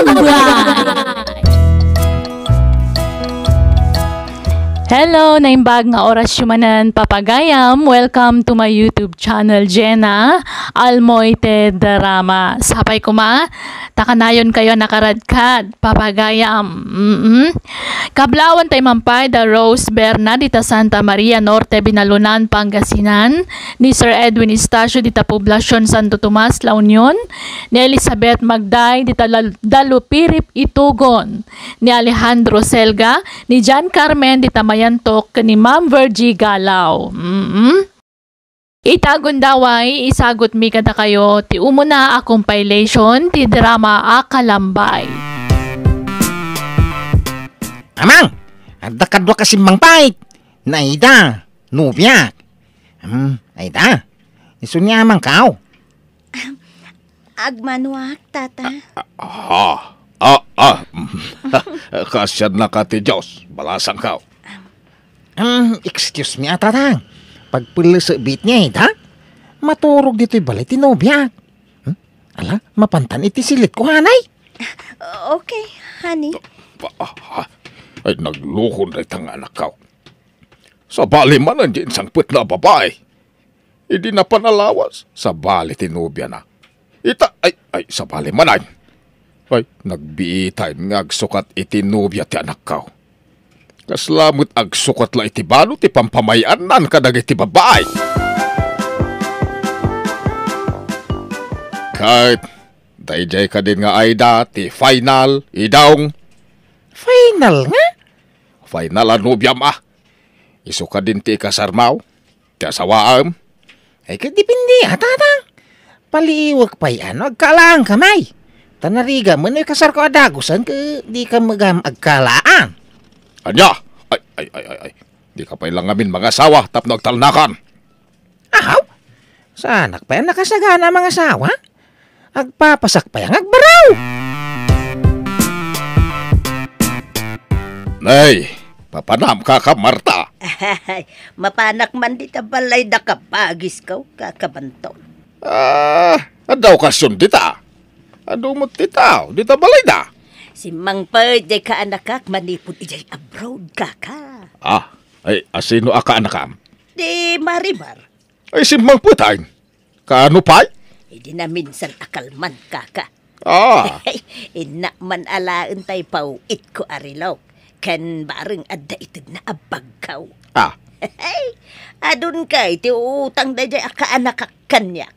Kalambay! Hello, naimbag nga oras yumanan papagayam. Welcome to my YouTube channel, Jenna Almoite Drama. Sapay ko ma, takanayon kayo nakaradkad, papagayam. Mm-mm. Kablawan tay mampay da Rose Berna dita Santa Maria Norte, Binalunan, Pangasinan. Ni Sir Edwin Estacio dita Poblacion Santo Tomas, La Union. Ni Elizabeth Magday dita Dalupirip, Itugon. Ni Alejandro Selga, ni John Carmen dita Mayantok, ni Ma'am Virgie Galaw. Mm-mm. Itagon daway, isagot mi kada kayo, ti umuna a compilation, ti drama a kalambay. Amang, ada kadwa kasi mangpait. Naida, nubya. Hmm, Aida, iso niya amang kao. Agmanuak, tata. Ah, ah, ah. Kasyad na ka ti Diyos. Balasang ka. Um, excuse me ata tang. Pagpula sa bit niya, Aida, maturog dito yung balay tinubya. Hmm? Ala, mapantan iti silit ko, hanay. Okay, honey. Ay, naglukon na itang anak ka. Sa bali man nandiyan sang put na babae. Hindi na panalawas. Sa bali tinubya na. Ita, ay, ay, sa bali man ay. Ay, nagbiitay ngagsukat itinubya ti anak ka. Kaslamot ag sukat la iti balo ti pampamayan nan kadag iti babae. Kahit, dayjay ka din nga ayda ti final, idawng, Final nga. final anubyam ah. Isu ka din ti kasarmaw, ti asawaam. Ay, kadipindi ata tang. Paliwag pa yan, agkalaan kamay. Tanariga mo na kasar ko adagusan ka di ka magam agkalaan. Anya, ay, ay, ay, ay, ay. Di ka pa ilang amin mga asawa tapno agtalnakan. Ahaw? Sa anak pa yan nakasagana mga asawa? Agpapasak pa yan agbaraw. Nay, papanam ka ka Marta. Ay, mapanak man di ta balay da kapagis ka, kakabantaw. Ah, adaw kasyon dita. Ado mo tita, dita balay da. Si Mang Perd, di ka anakak, manipod ijay abroad ka ka. Ah, ay asino aka anakam? Di marimar, Ay simpang putay. Kaano pa? hindi na minsan akalman ka ka. Ah, Ay, ina man alaan tay pauit ko arilaw. Kan bareng adda itid na abagkaw. ah, adun kay ti utang da jay aka anak kanyak.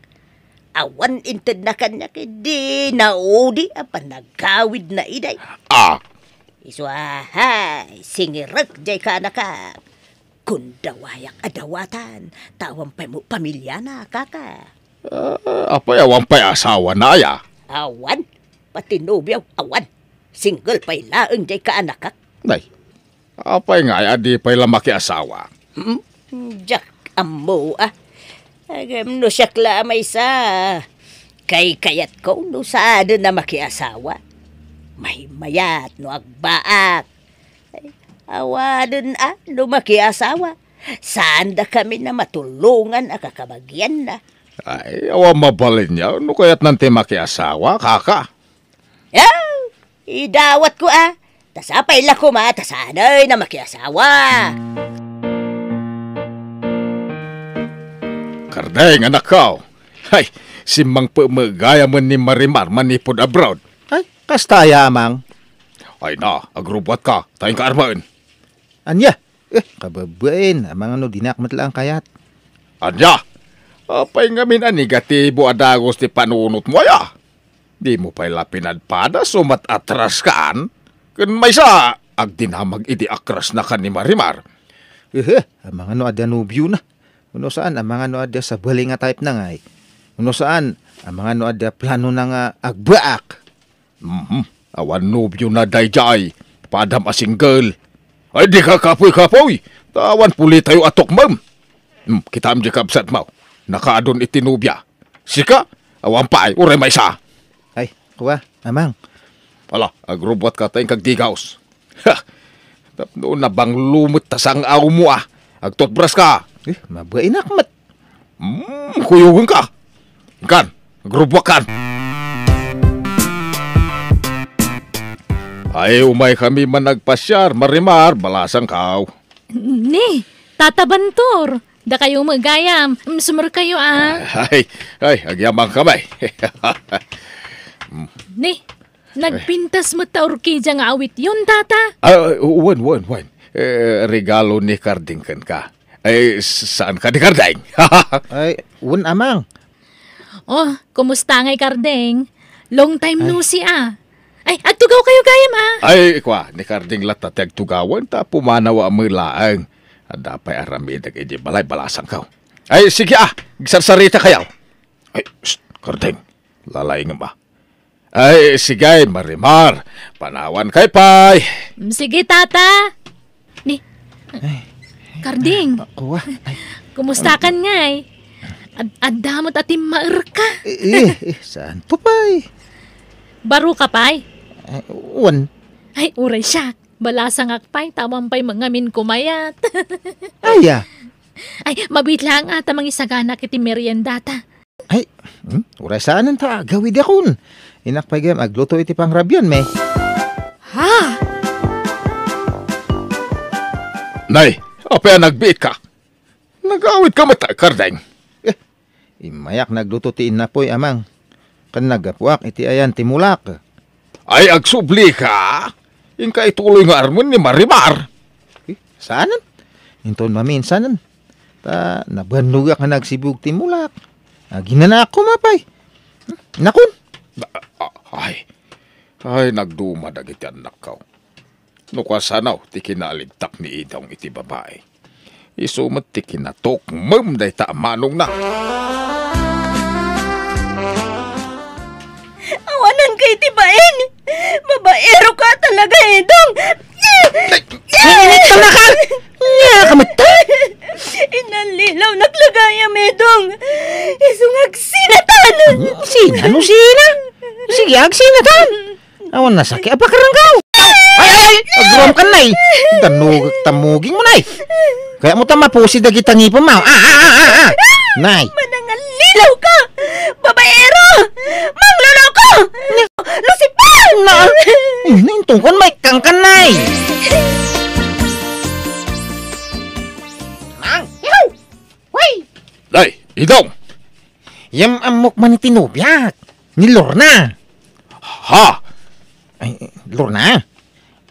Awan inted na kanyak di naudi apa nagkawid na iday. ah. Iswahay, singirek jay ka anak ka. Kundawayak adawatan, tawang pa mo pamilya na kaka. Ah, apay awang pay asawa na ya. Awan, pati nobyaw awan. Single pa'y laeng jay ka anak ka. Nay, apay nga ay adi pay lamaki asawa. Hmm? Jack amo ah. Agam no siya may sa. Kay kayat ko no sa na makiasawa. May mayat no agbaak. Ay, Awa dun ah, no makiasawa. Saan da kami na matulungan ang kakabagyan na. Ay, awa mabalin niya. Ano kaya't nanti makiasawa, kaka? Yaw! Idawat ko ah. Tasapay la ko ma, tasanay na makiasawa. Kardeng anak ka. Ay, si Mang Pumagaya man ni Marimar manipod abroad. Ay, kastaya amang. Ay na, agrubot ka. Tayong kaarmaan. Anya? Eh, kababain. Amang ano, dinakmat lang kayat. Anya, apay nga min negatibo adagos ti panunot mo ya. Di mo pa'y lapinadpada sumat atras kaan. Kun may sa, ag dinamag iti akras na ka ni Marimar. Eh, amang ano ada nubyo na. Uno saan, amang ano ada sa bali nga type na nga eh. Uno saan, amang ano ada plano na nga agbaak. Mhm, awan nobyo na dayjay. Padam a single. Ay di ka kapoy-kapoy. Tawan puli tayo atok mam. Hmm, kita am di kabsat mo. Nakaadon itinubya. Sika, awan pa ay, uray may sa. Ay, kuha, amang. Ala, agrobot ka tayong kagdigaws. Ha! Tapno na bang lumot ta sang aw mo ah. Agtotbras ka. Eh, mabuhay nakmat. Hmm, kuyugan ka. Kan, agrobot kan. Ay, umay kami man nagpasyar, marimar, balasang kaw. Ni, Tata Bantor. Da kayo magayam. Mm, Sumur kayo ah. Ay, ay, agyamang kamay. Ni, nagpintas mo ta orkidya nga awit yun, Tata. ah, wan, wan, wan. Eh, regalo ni Karding kan ka. Ay, saan ka ni Karding? Ay, un amang. Oh, kumusta ngay Kardeng? Long time no see ah. Ay, atugaw kayo gayam ah. ay, kwa, ni Karding lata tag tugawan ta pumanawa mo laang. Ada pa aramidag edi balay balasang kaw. Ay, sige ah, gisarsarita kayaw. Ay, shh, Karding, lalay nga ba? Ay, sige, marimar. Panawan kay pay. Mm, Sige, Tata. Ni, Karding, Kuha. Ay, kumusta kan ngay? Ad adamot atim maer ka. eh, eh, saan po pa'y? Baro ka pay. Ay, un. Ay, uray siya. Balasang akpay, tamang pay mangamin kumayat. Ay, ah. Ay, mabit lang ata mga isagana kiti meriendata. Ay, hmm, uray saan ta? Gawid akon. Inak pa gayam, agluto iti pang rabyan, me. Ha? Nay, apaya nagbiit ka. Nag-awit ka mata, Karding. Imayak nagluto ti inapoy amang. Kan nagapuak iti ayan timulak. Ay, agsubli ka. Inka ituloy nga armon ni Marimar. Eh, saanan? Inton maminsanan. Ta, nabanlugak nga nagsibug timulak. Ah, ginana ako mapay. Nakun. Ay, ay, nagduma dagiti anak ka. Nukasanaw, ti kinaligtak ni Idong iti babae. Isumat ti kinatok, mem day ta manong na. Awanan kay tibain. Babaero ka talaga, Edong. Init ka na ka! Nga ka mata! Inalilaw naglagaya, Medong. Isungag sinatan. Sina? Ano sina? Sige, ag sinatan. Awan na sakit. Apa karanggaw? Ay, ay, ay! Agrom ka na eh. Danug, tamuging mo na eh. Kaya mo tamapusi dagi tangi pa ma. Ah, ah, ah, ah, ah. Nay. Manangalilaw ka. Babaero. Mangloloko. Lucifer. Na, eh, naintong kon may kangkanay. Nang, yaw! Way! Day, Idong! Yam amok man ni tinubyak. Ni Lorna. Ha! Ay, Lorna.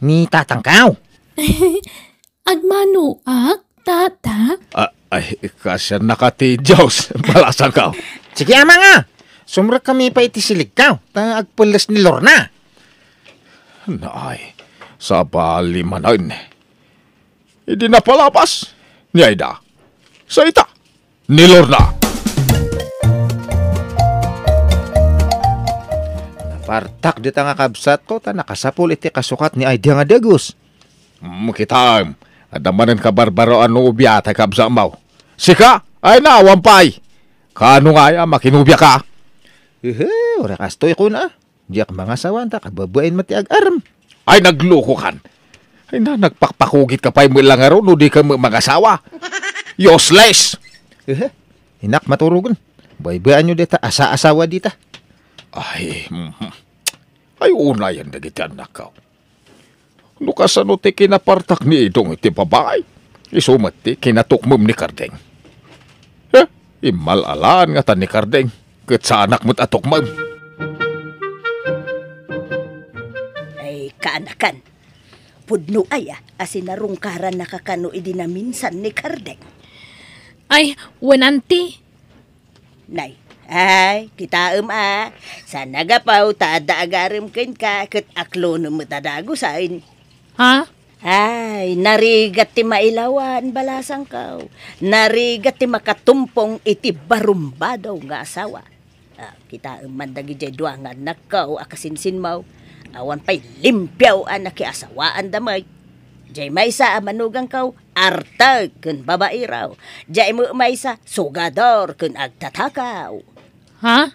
Ni tatangkaw. Agmanuak, Tata? Ah, ay, kasya nakati Diyos. Balasang ka. Sige, ama nga. Sumra kami pa iti siligkaw. Ta agpulas ni Lorna. Naay, sa balimanan. Hindi na palapas. Ni Aida. Sa ita. Ni Lorna. Partak di nga kabsat ko, ta nakasapul iti kasukat ni Aida nga dagus. Makitam. Adamanan ka barbaro ano ubya tay kabsamaw. Sika, ay na, wampay. Kano nga ya, makinubya ka. Hehe, ora kastoy ko na. Diyak mga sawan ta, kababain mati ag-arm. Ay nagloko kan. Ay na, nagpakpakugit ka pa'y mo lang araw, no di ka mag-asawa. Useless! Hehe, hinak maturugon. Baybayaan nyo dita, asa-asawa dita. Ay, mhm. ay una yan dagiti anak ka. Lukas ano ti kinapartak ni idong iti babae. Isumat ti kinatukmum ni Kardeng. Eh, imalalaan nga ta ni Kardeng. Kat sa anak mo't atukmum. Ay, kaanakan. Pudno ay ah, asin narungkaran nakakano idinaminsan ni Kardeng. Ay, wananti. Nay, ay, kita um ah. Sa nagapaw, tada agarim kin ka, kat aklo no matadago sa. Ha? Ay, narigat ti mailawan, balasang kaw. Narigat ti makatumpong iti barumbadaw nga asawa. Ah, kita um mandagi jay duangan nakaw akasinsin mo. Awan pa'y limpyaw an nakiasawaan damay. Jay may sa amanugang kaw, artag kun babae raw. Jay mo may sa sugador kun agtatakaw. Ha?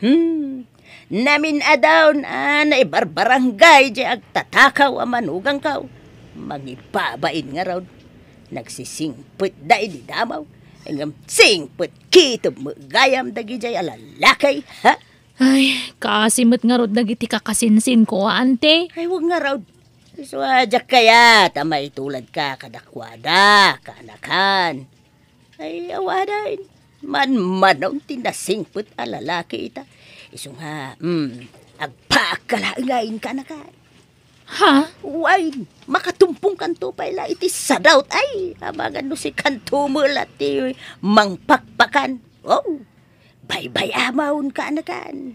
Hmm. Namin adaw na naibarbarangay di agtatakaw ang manugang kaw. Magibabain nga raw. Nagsisingput da di damaw. Hanggang singput kito mo gayam dagi jay alalakay. Ha? Ay, kasimot nga rod dagiti kakasinsin ko, ante. Ay, wag nga raw. Iswadyak kaya, tamay tulad ka, kadakwada, kanakan. Ay, awadain. Man-manaw, tinasingput a lalaki ita. Iso nga, hmm, agpakalain ka na ka. Ha? Uy, makatumpong kanto pa ila iti sadaut ay abagan no si kanto mo lati mangpakpakan. Oh, bye-bye amaon ka na kan.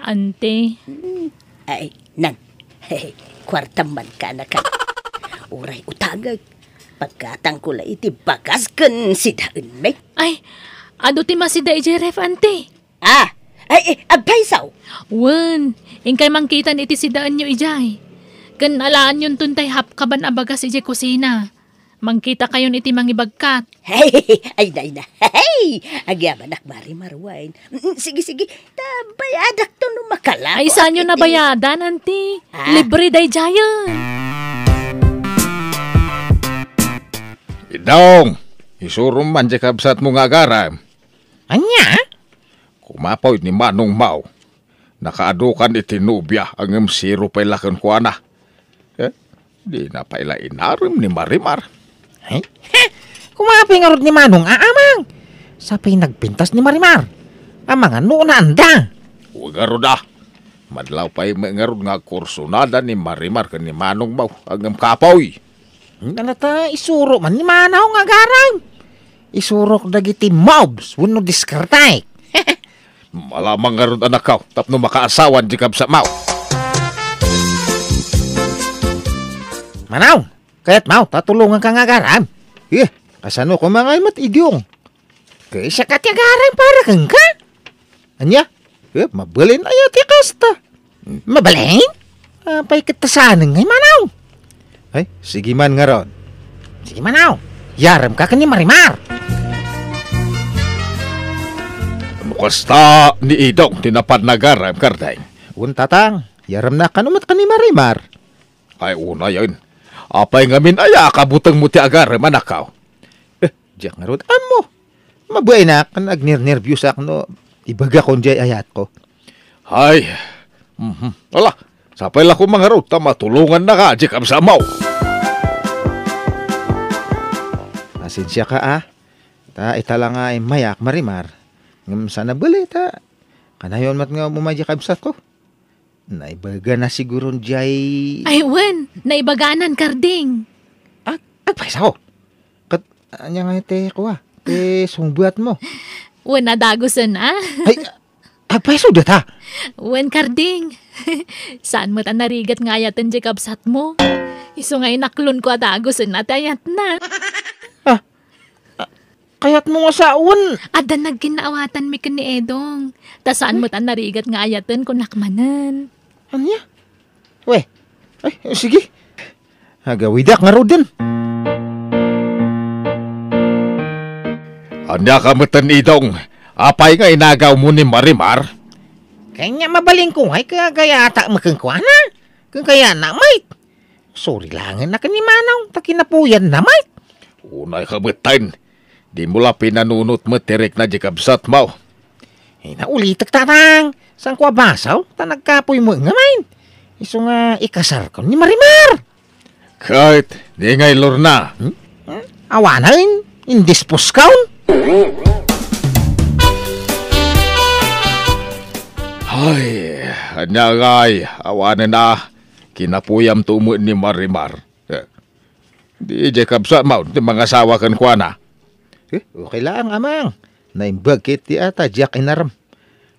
Ante. Ay, nan, kwartam man ka na kan. Uray utagag. Pagkatang ko la iti bagas kan si daun may. Ay, ado ti masida ijeref, ante. Ah, ay, ay agpaisaw. Wen, ingkay mangkitan iti sidaan nyo ijay. Kan alaan yun tuntay hapkaban abagas ije kusina. Mangkita kayon iti mangibagkat. Hey, ay, day na. Hey, agyaman ak mari marwain. Mm, Sige, sige. Tabayadak to no makala. Ay, saan nyo nabayadan, ante? Ah. Libre day jayan. Idong, isurum man di kabsat mo nga garam. Anya? Kumapaw ni Manong Mau. Nakaadukan iti nubya ang emsiro pa ilakan ko na. Eh, di na pa ila inarim ni Marimar. Ay, ha! Kumapay nga rod ni Manong aamang. Sapay nagpintas ni Marimar. Amang ano na anda. Huwag aruda. Madlaw pa'y mengarod nga kursunada ni Marimar kan ni Manong Mau ang kapoy. Nalata isuro man ni Manaw nga garang. Isurok dagiti mobs wano diskartay. Malamang nga ron anak ka, tapno makaasawan di kabsa Mau. Manaw, kaya't Mau, tatulungan ka nga. Eh, kasano ko mga imat idyong. Kaysa ka ti garang para kang ka. Anya? Eh, mabalin ay ti kasta. Mabalin? Apay kitasanan ngay Manaw. Ay, sige man nga ron. Sige Manaw, yaram ka ka ni Marimar. Mukasta ni Idong tinapad na garam karday. Un tatang, yaram na kanumat ka ni Marimar. Ay una yun. Apay ngamin ay akabutang mo ti agaram anakaw. Eh, Diyak nga rod, amo. Mabuhay na, kan agnir-nervyos ako no. Ibaga kon jay ayat ko. Ay, mhm. Wala, sapay la ko mga ruta matulungan na ka di kabsa Mau. Pasensya ka ah. Ta itala nga ay mayak marimar. Ngam sana bali ta. Kanayon mat nga mumadya kabsat ko. Naibaga na siguro jay... Ay, wen, naibaganan karding. Ag, agpaysa ko. Kat, anya nga te ko ah. Te sungbuat mo. Wen, nadagusan ah. Ay, agpaysa udah ta. Wen, karding. Saan mo ta narigat nga ayatan di kabsat mo? Iso nga inaklon ko adagusan na tayat na. Kayat mo nga sa un. Ada nagkinaawatan mi ni Edong. Ta saan mo ta narigat nga ayatan ko nakmanan. Anya? We, ay, sige. Agawidak nga ro din. Anya ka matan Idong. Apay nga inagaw mo ni Marimar. Kanya mabaling ko ay kaya kaya ata makangkwana. Kung kaya na mate. Sorry lang na kanimanaw. Takinapuyan na mate. Unay kabitain. Di mo la pinanunot mo tirek na di kabsat Mau. Eh, naulitak tatang. Saan ko abasaw? Ta nagkapoy mo nga main. Iso nga ikasar ko ni Marimar. Kahit di ngay lorna. Awanan, indispos kaun. Ay, anya ngay, awanan na. Kinapuyam tumo ni Marimar. Eh, Di kabsat Mau, di mga asawa kan kwa na. Eh, okay lang amang. Naimbag kit ti ata Jack inaram.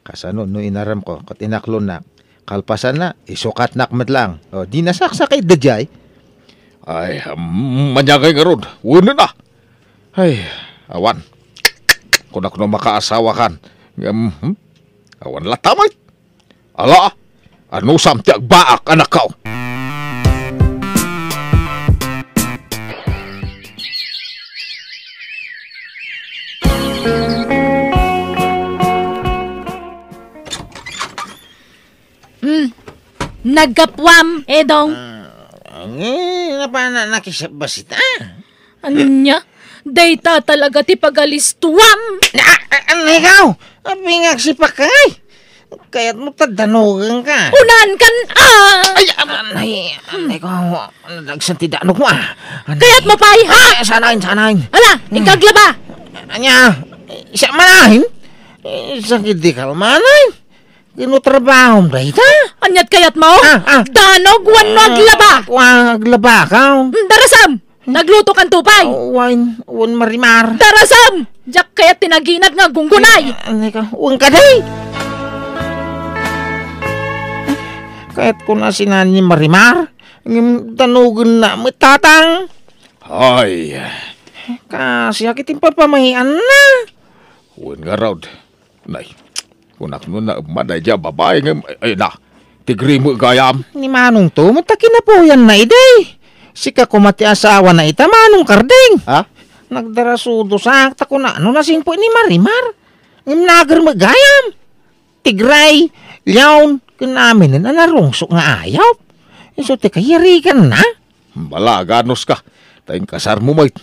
Kasano no inaram ko kat inaklon na. Kalpasan na, isukat nak lang. O, di nasaksa kay Dajay. Ay, um, manyagay nga ron. Wala na. Ay, awan. Kung ako na makaasawa kan. Um, hmm? Awan latamay. Ala, ano samti agbaak anak ka? Nagkapwam, Edong. Eh, napa na nakisabasita. Anya? Data talaga ti pagalistuwam. Na, ano ikaw? Apingag si Pakay. Kaya't mo tadanugan ka. Unahan kan ah! Ay, anay, anay ko, nagsantidanog mo ah. Anay, Kaya't mo pay ha! Ay, sanain, sanain. Ala, ikaglaba! Anya, isa manahin. Eh, Sakit di kalmanahin. Kinutrabaho mo dahil ta. Anyat kayat mo? Ah, ah. Danog, wan maglaba! Wag laba ka. Mm, Darasam! Nagluto kan tupay! Wine, wan marimar. Darasam! Diyak kaya tinaginat nga gunggunay! Anay ka, uwang ka day. Kahit ko na sinan ni Marimar, ngim tanugan na mo tatang. Ay, Kasi akitin papamahian na. huwag nga raw. Nay, kunak nun na maday dya babae nga, ay na, tigri mo gayam. Ni Manong to, mataki na po yan na iday. Sika ko mati asawa na ita, Manong Karding. Ha? Nagdarasudo sa akta ko na ano na singpo ni Marimar. Ngim nagar magayam. Tigray, liyawn, kinamin na narungsok nga ayaw. So, tika, yarigan na. Bala, ganos ka. Tayong kasar mo, mate.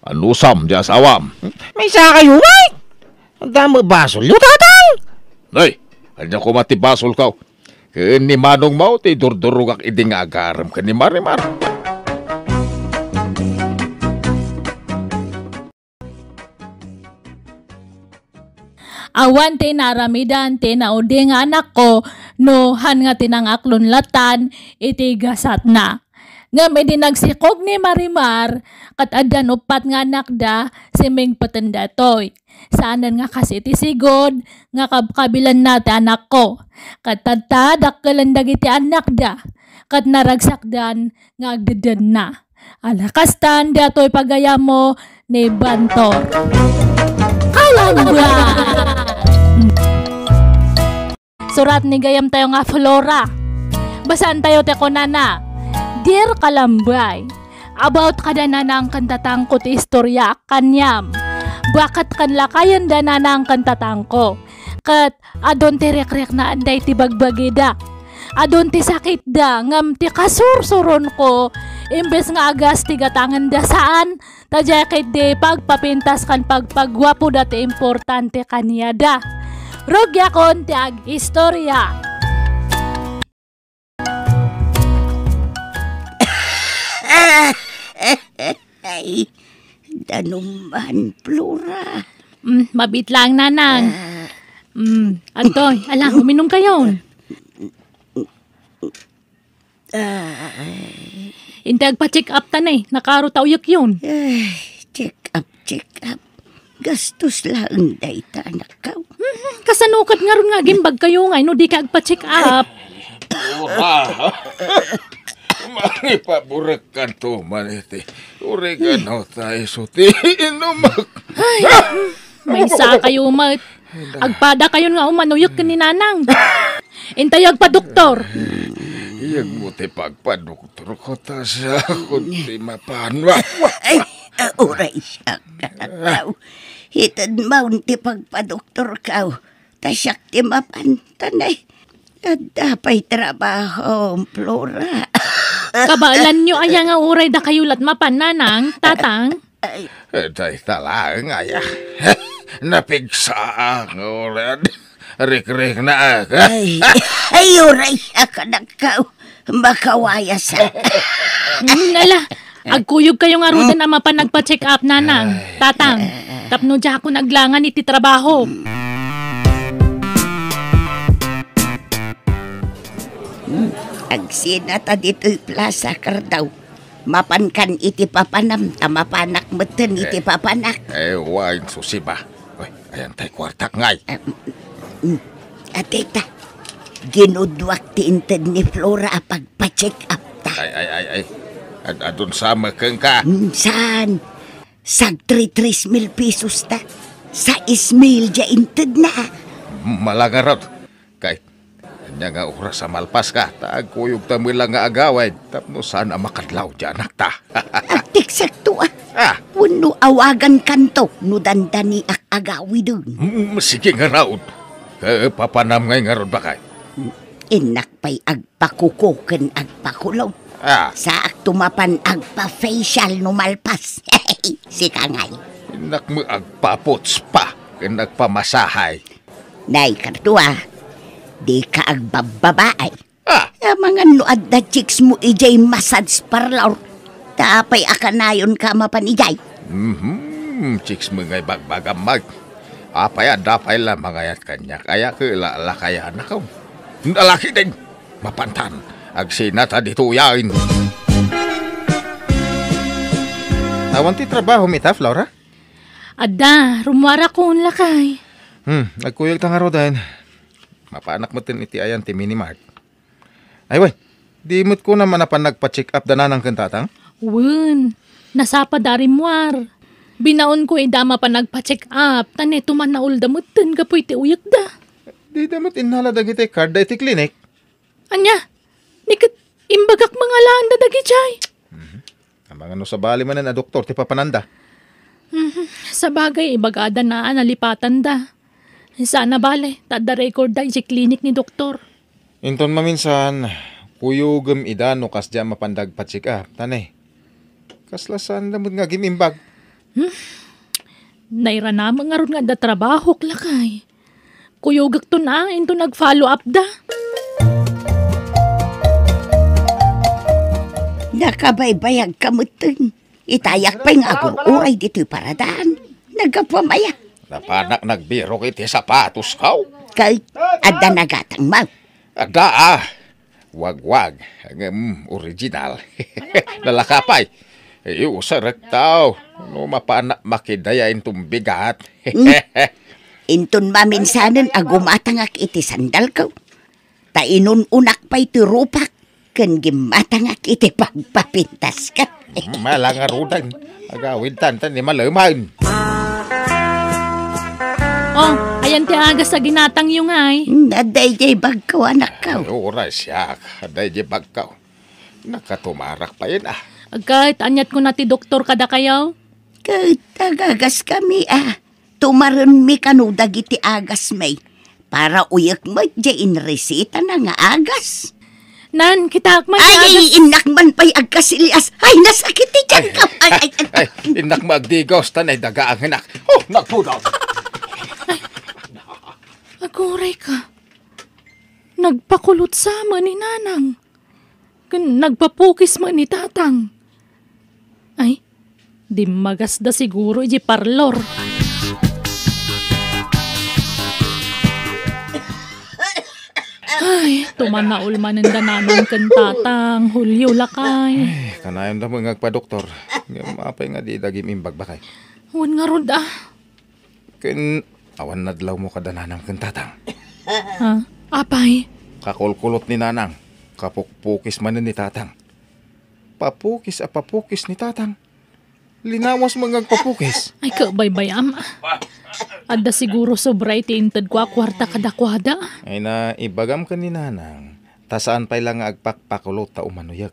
Anusam, dya sawam. May isa kayo, Mike. Ang dami basol yung tatang. Nay, kanya ko matibasol ka. Kaya ni Manong Mau, ti durdurugak iding agaram ka ni Marimar. Awan te naramidan te naudi anak ko no han nga tinangaklon latan iti gasat na. Ngam iti nagsikog ni Marimar kat adan upat nga anak da si Ming patanda toy. Saanan nga kasi iti sigod nga kab- kabilan nati anak ko. Kat tatadak kalandag iti anak da. Kat naragsakdan nga agdadan na. Alakastan datoy pagaya mo ni Bantor. Kalamba! Surat ni gayam tayo nga Flora. Basan tayo te konana. Dear Kalambay, about kada na ng kantatang ko ti istorya kanyam. Bakat kan lakayan da na ng kantatang ko. Kat adon ti rek-rek na anday ti bagbagida. Adon ti sakit da ngam ti kasursuron ko. Imbes nga agas ti gatangan da saan. Tadya kay di pagpapintas kan pagpagwapo da ti importante kaniya da. Rogya kon ti ag istorya. Ay, danuman, Flora. Mm, mabit lang nanang. Mm, Antoy, ala, uminom kayo. Intag pa check up tanay, nakaro tauyok yun. Ay, check up, check up. Gastos lang dayta anak ka. Kasanukat nga ron nga gimbag kayo nga, no di ka agpa-check up. Mani paburak ka to, maniti. Uri ka no tayo suti. Inumak. May isa kayo mat. Agpada kayo nga umanuyok ka ni nanang. Intayag pa doktor. Iyag mo ti pagpadoktor ko ta siya kundi mapanwa. Ay, uray siya ka. Hitad maun ti pagpadoktor ka. Tasyak ti mapantanay. Dapay trabaho, Flora. Kabalan nyo aya nga uray da kayo lat mapan nanang, tatang. Ay, Day talang aya. Napigsa ang ulan. Rik-rik na aga. ay, ay, uray ka na ka. Makawaya sa. Mm, ala, agkuyog kayo nga rudan na mapan nagpa-check up nanang, tatang. Tapno dya ako naglangan iti trabaho. Agsinata dito'y plaza kardaw. Mapankan iti papanam, tamapanak meten iti papanak. Eh, wine susiba. Uy, ayan tay kwartak ngay. Ateta, ginudwak ti inted ni Flora pagpa-check up ta. Ay, ay, ay, ay. Ad adun sama keng ka. Minsan, sag 3 mil pesos ta. Sa ismail ja inted na. Malangarot. Kanya nga oras sa malpas ka. Taag kuyog tamoy lang nga agaway. Tapno sana makadlaw dyan ta. Atik sakto ah. ah, Wano awagan kanto, no dandani ak agawi dun. mm, sige nga raon. Kaya papanam ngay nga ron ba kay? Inak pa'y agpakukuken agpakulaw. Ah, Sa aktumapan agpa-facial no malpas. si Kangay. inak mo agpapots pa. Kaya nagpamasahay. Nay, kartua. Di ka agbababaay. Ah, Eh, mga nuad na chicks mo ijay massage parlor. Tapay akanayon ka mapanijay. hmm, chicks mo ngay bagbagamag. Apay dapay la mangayat kanya. Kaya ke la la kaya na ka. Lalaki din. Mapantan. Agsinata dito yain. Awan ti trabaho mi ta, Flora? Adda, rumwara ko ang lakay. Hmm, nagkuyog tang araw dahil. Mapaanak mo tin iti ayan ti minimart. Ay, way. Di mo't ko naman na pa nagpa-check up dana ng kantatang? Wun, nasapa dari muar. Binaon ko idama pa nagpa-check up. Tane tuman na uldamutan ka po iti uyak da. Di damot inhala dagiti card da iti clinic. Anya, nikit imbagak mga laan da dagi chay. Ang mga no sa bali man na doktor ti papananda. Sa bagay, ibagada na nalipatan da. Sana bale, tada record da iti clinic ni doktor. Inton maminsan, kuyugem ida no kas dya mapandag pa-check up. Tanay. Kaslasan damot nga gimimbag. Naira na mga nga da trabaho lakay. Kuyogak to na, into nag-follow up da. Nakabaybayag ka mo tin. Itayak pa yung agong uray dito paradaan. Nagapamaya. Napanak nagbiro kiti sapatos kaw. Kay adda nagatang mau. Ada ah. Wag-wag. Ang um, original. Lalakapay. Iyo sa rektaw. No mapaanak makidayain tumbigat. Inton maminsanan agumatangak iti sandal ko. Tainun unak pa iti rupak. Kan gimatangak iti pagpapintas ka. Malangarudan. Agawin tantan ni malaman. Oh, ayan ti agas sa ginatang yung ay. Naday jay bagkaw anak ka. Oras siya. Aday di bagkaw. Nakatumarak pa yun ah. Agkat, anyat ko na ti doktor kada kayaw. Kay tagagas kami ah. Tumaran mi kanuda iti agas may. Para uyak mo jay inresita na nga agas. Nan, kita akman Ay, agas. ay, inak man pa'y agkasilias. Ay, nasakit ti dyan ka. Ay, ay, ay. Ay, inak magdigos tanay daga ang hinak. Oh, nagpudaw. Aguray ka. Nagpakulot sama ni Nanang. Nagpapukis man ni Tatang. Ay, di magasda siguro iji parlor. Ay, tumanaol man ang dananang kan Tatang. Hulyo lakay. Eh, kanayon da mo nga pa doktor. Nga mapay nga di dagim imbag bakay. Huwag nga rod ah. Ken awan nadlaw mo kadananang kantatang. Ha? Apay, Kakulkulot ni nanang. Kapukpukis man ni tatang. Papukis a papukis ni tatang. Linawas mga papukis. ay kabay-bayam. Adda siguro sobra itintad ko kwarta kadakwada. Ay na ibagam ka ni nanang. Tasaan pa'y lang agpakpakulot ta umanuyag.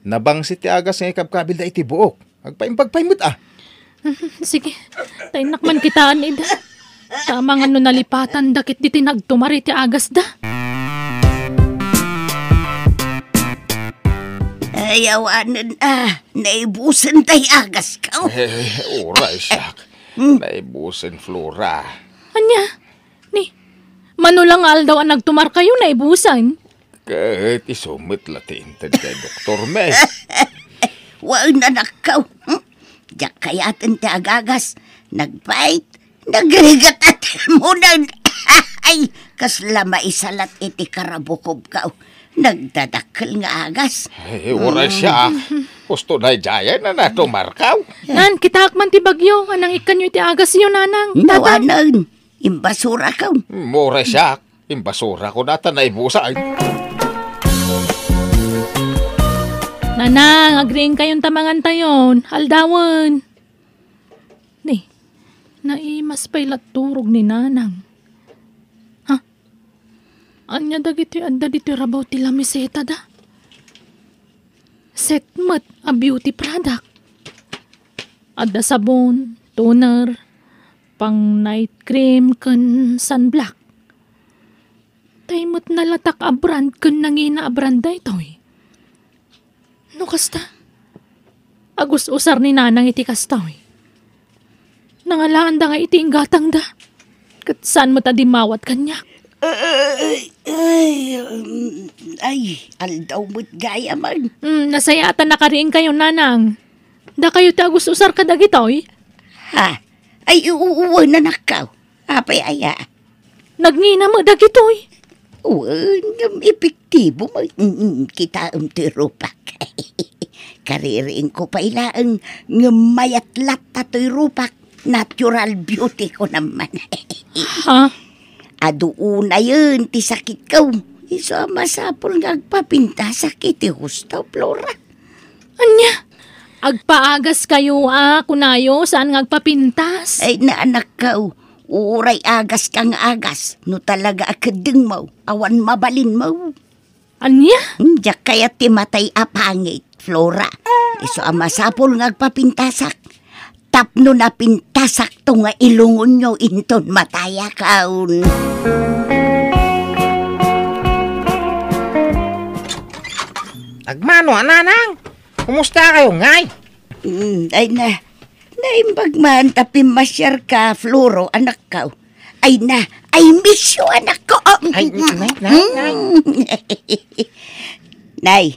Nabang si ti agas nga ikabkabil da iti buok. Agpaimpagpaimot ah. Sige, tainak man kitaan ida. Tama nga no nalipatan dakit di tinagtumari ti agas da. Ayawanan ah. Naibusan tay agas ka. Eh, oras siya. Naibusin Flora. Anya, ni, manulang aldaw ang nagtumar kayo na ibusan. Kahit isumit latin kay Doktor May. Wow na nakaw. Hmm? Diyak kayatan ti agagas. Nagbait. Nagrigat at mo na. Ay, kasla maisalat iti karabukob ka. Nagdadakkel nga agas. Eh, oras siya. Gusto na jaya na na tumarkaw. Nan, kita man ti bagyo, anang ikanyo ti agas yun, nanang. Nawanan. Imbasura ka. More siya. Imbasura ko nata na ibusa. nanang, agreeing kayong tamangan tayon. Aldawan. Ni, naimas pa'y turog ni nanang. Ha? Anya dagiti adda diti rabaw ti lamiseta da? Setmat a beauty product. Adda sabon, toner, pang night cream kan sunblock. Taymot na latak a brand kan nangina a brand da itoy. No kasta? Agus usar ni nanang iti kastoy. Nangalaan da nga iti inggatang da. Kat saan mo ta dimawat kanya? Ay, ay, um, ay, aldaw mo't gaya man. Hmm, nasayatan na ka rin kayo, nanang. Da kayo ta gusto usar ka dagitoy? Ha? Ay, uuwa na nakaw. Apay aya. Nagnina mo dagitoy. Uwan, epektibo mo. Mm, kita ang tirupak. Kaririin ko pa ilaan ng mayatlat tatoy rupak. Natural beauty ko naman. Ha? Aduuna yun, ti sakit ka. Iso masapol nga agpapinta sakit ti hustaw, Flora. Anya? Agpaagas kayo ah, kunayo, saan nga agpapintas? Ay na anak ka, uray agas kang agas. No talaga akadeng mo, awan mabalin mo. Anya? Diyak kaya ti matay apangit, Flora. Iso ang masapol nga agpapintasak. Tapno na pintasak to nga ilungon nyo inton mataya kaun. Agmano, ananang? Kumusta kayo, ngay? Mm, ay na, naimbag man tapi masyar ka, Floro, anak ka. Ay na, I miss you, anak ko. Ay, nay, nay, nay. Nay,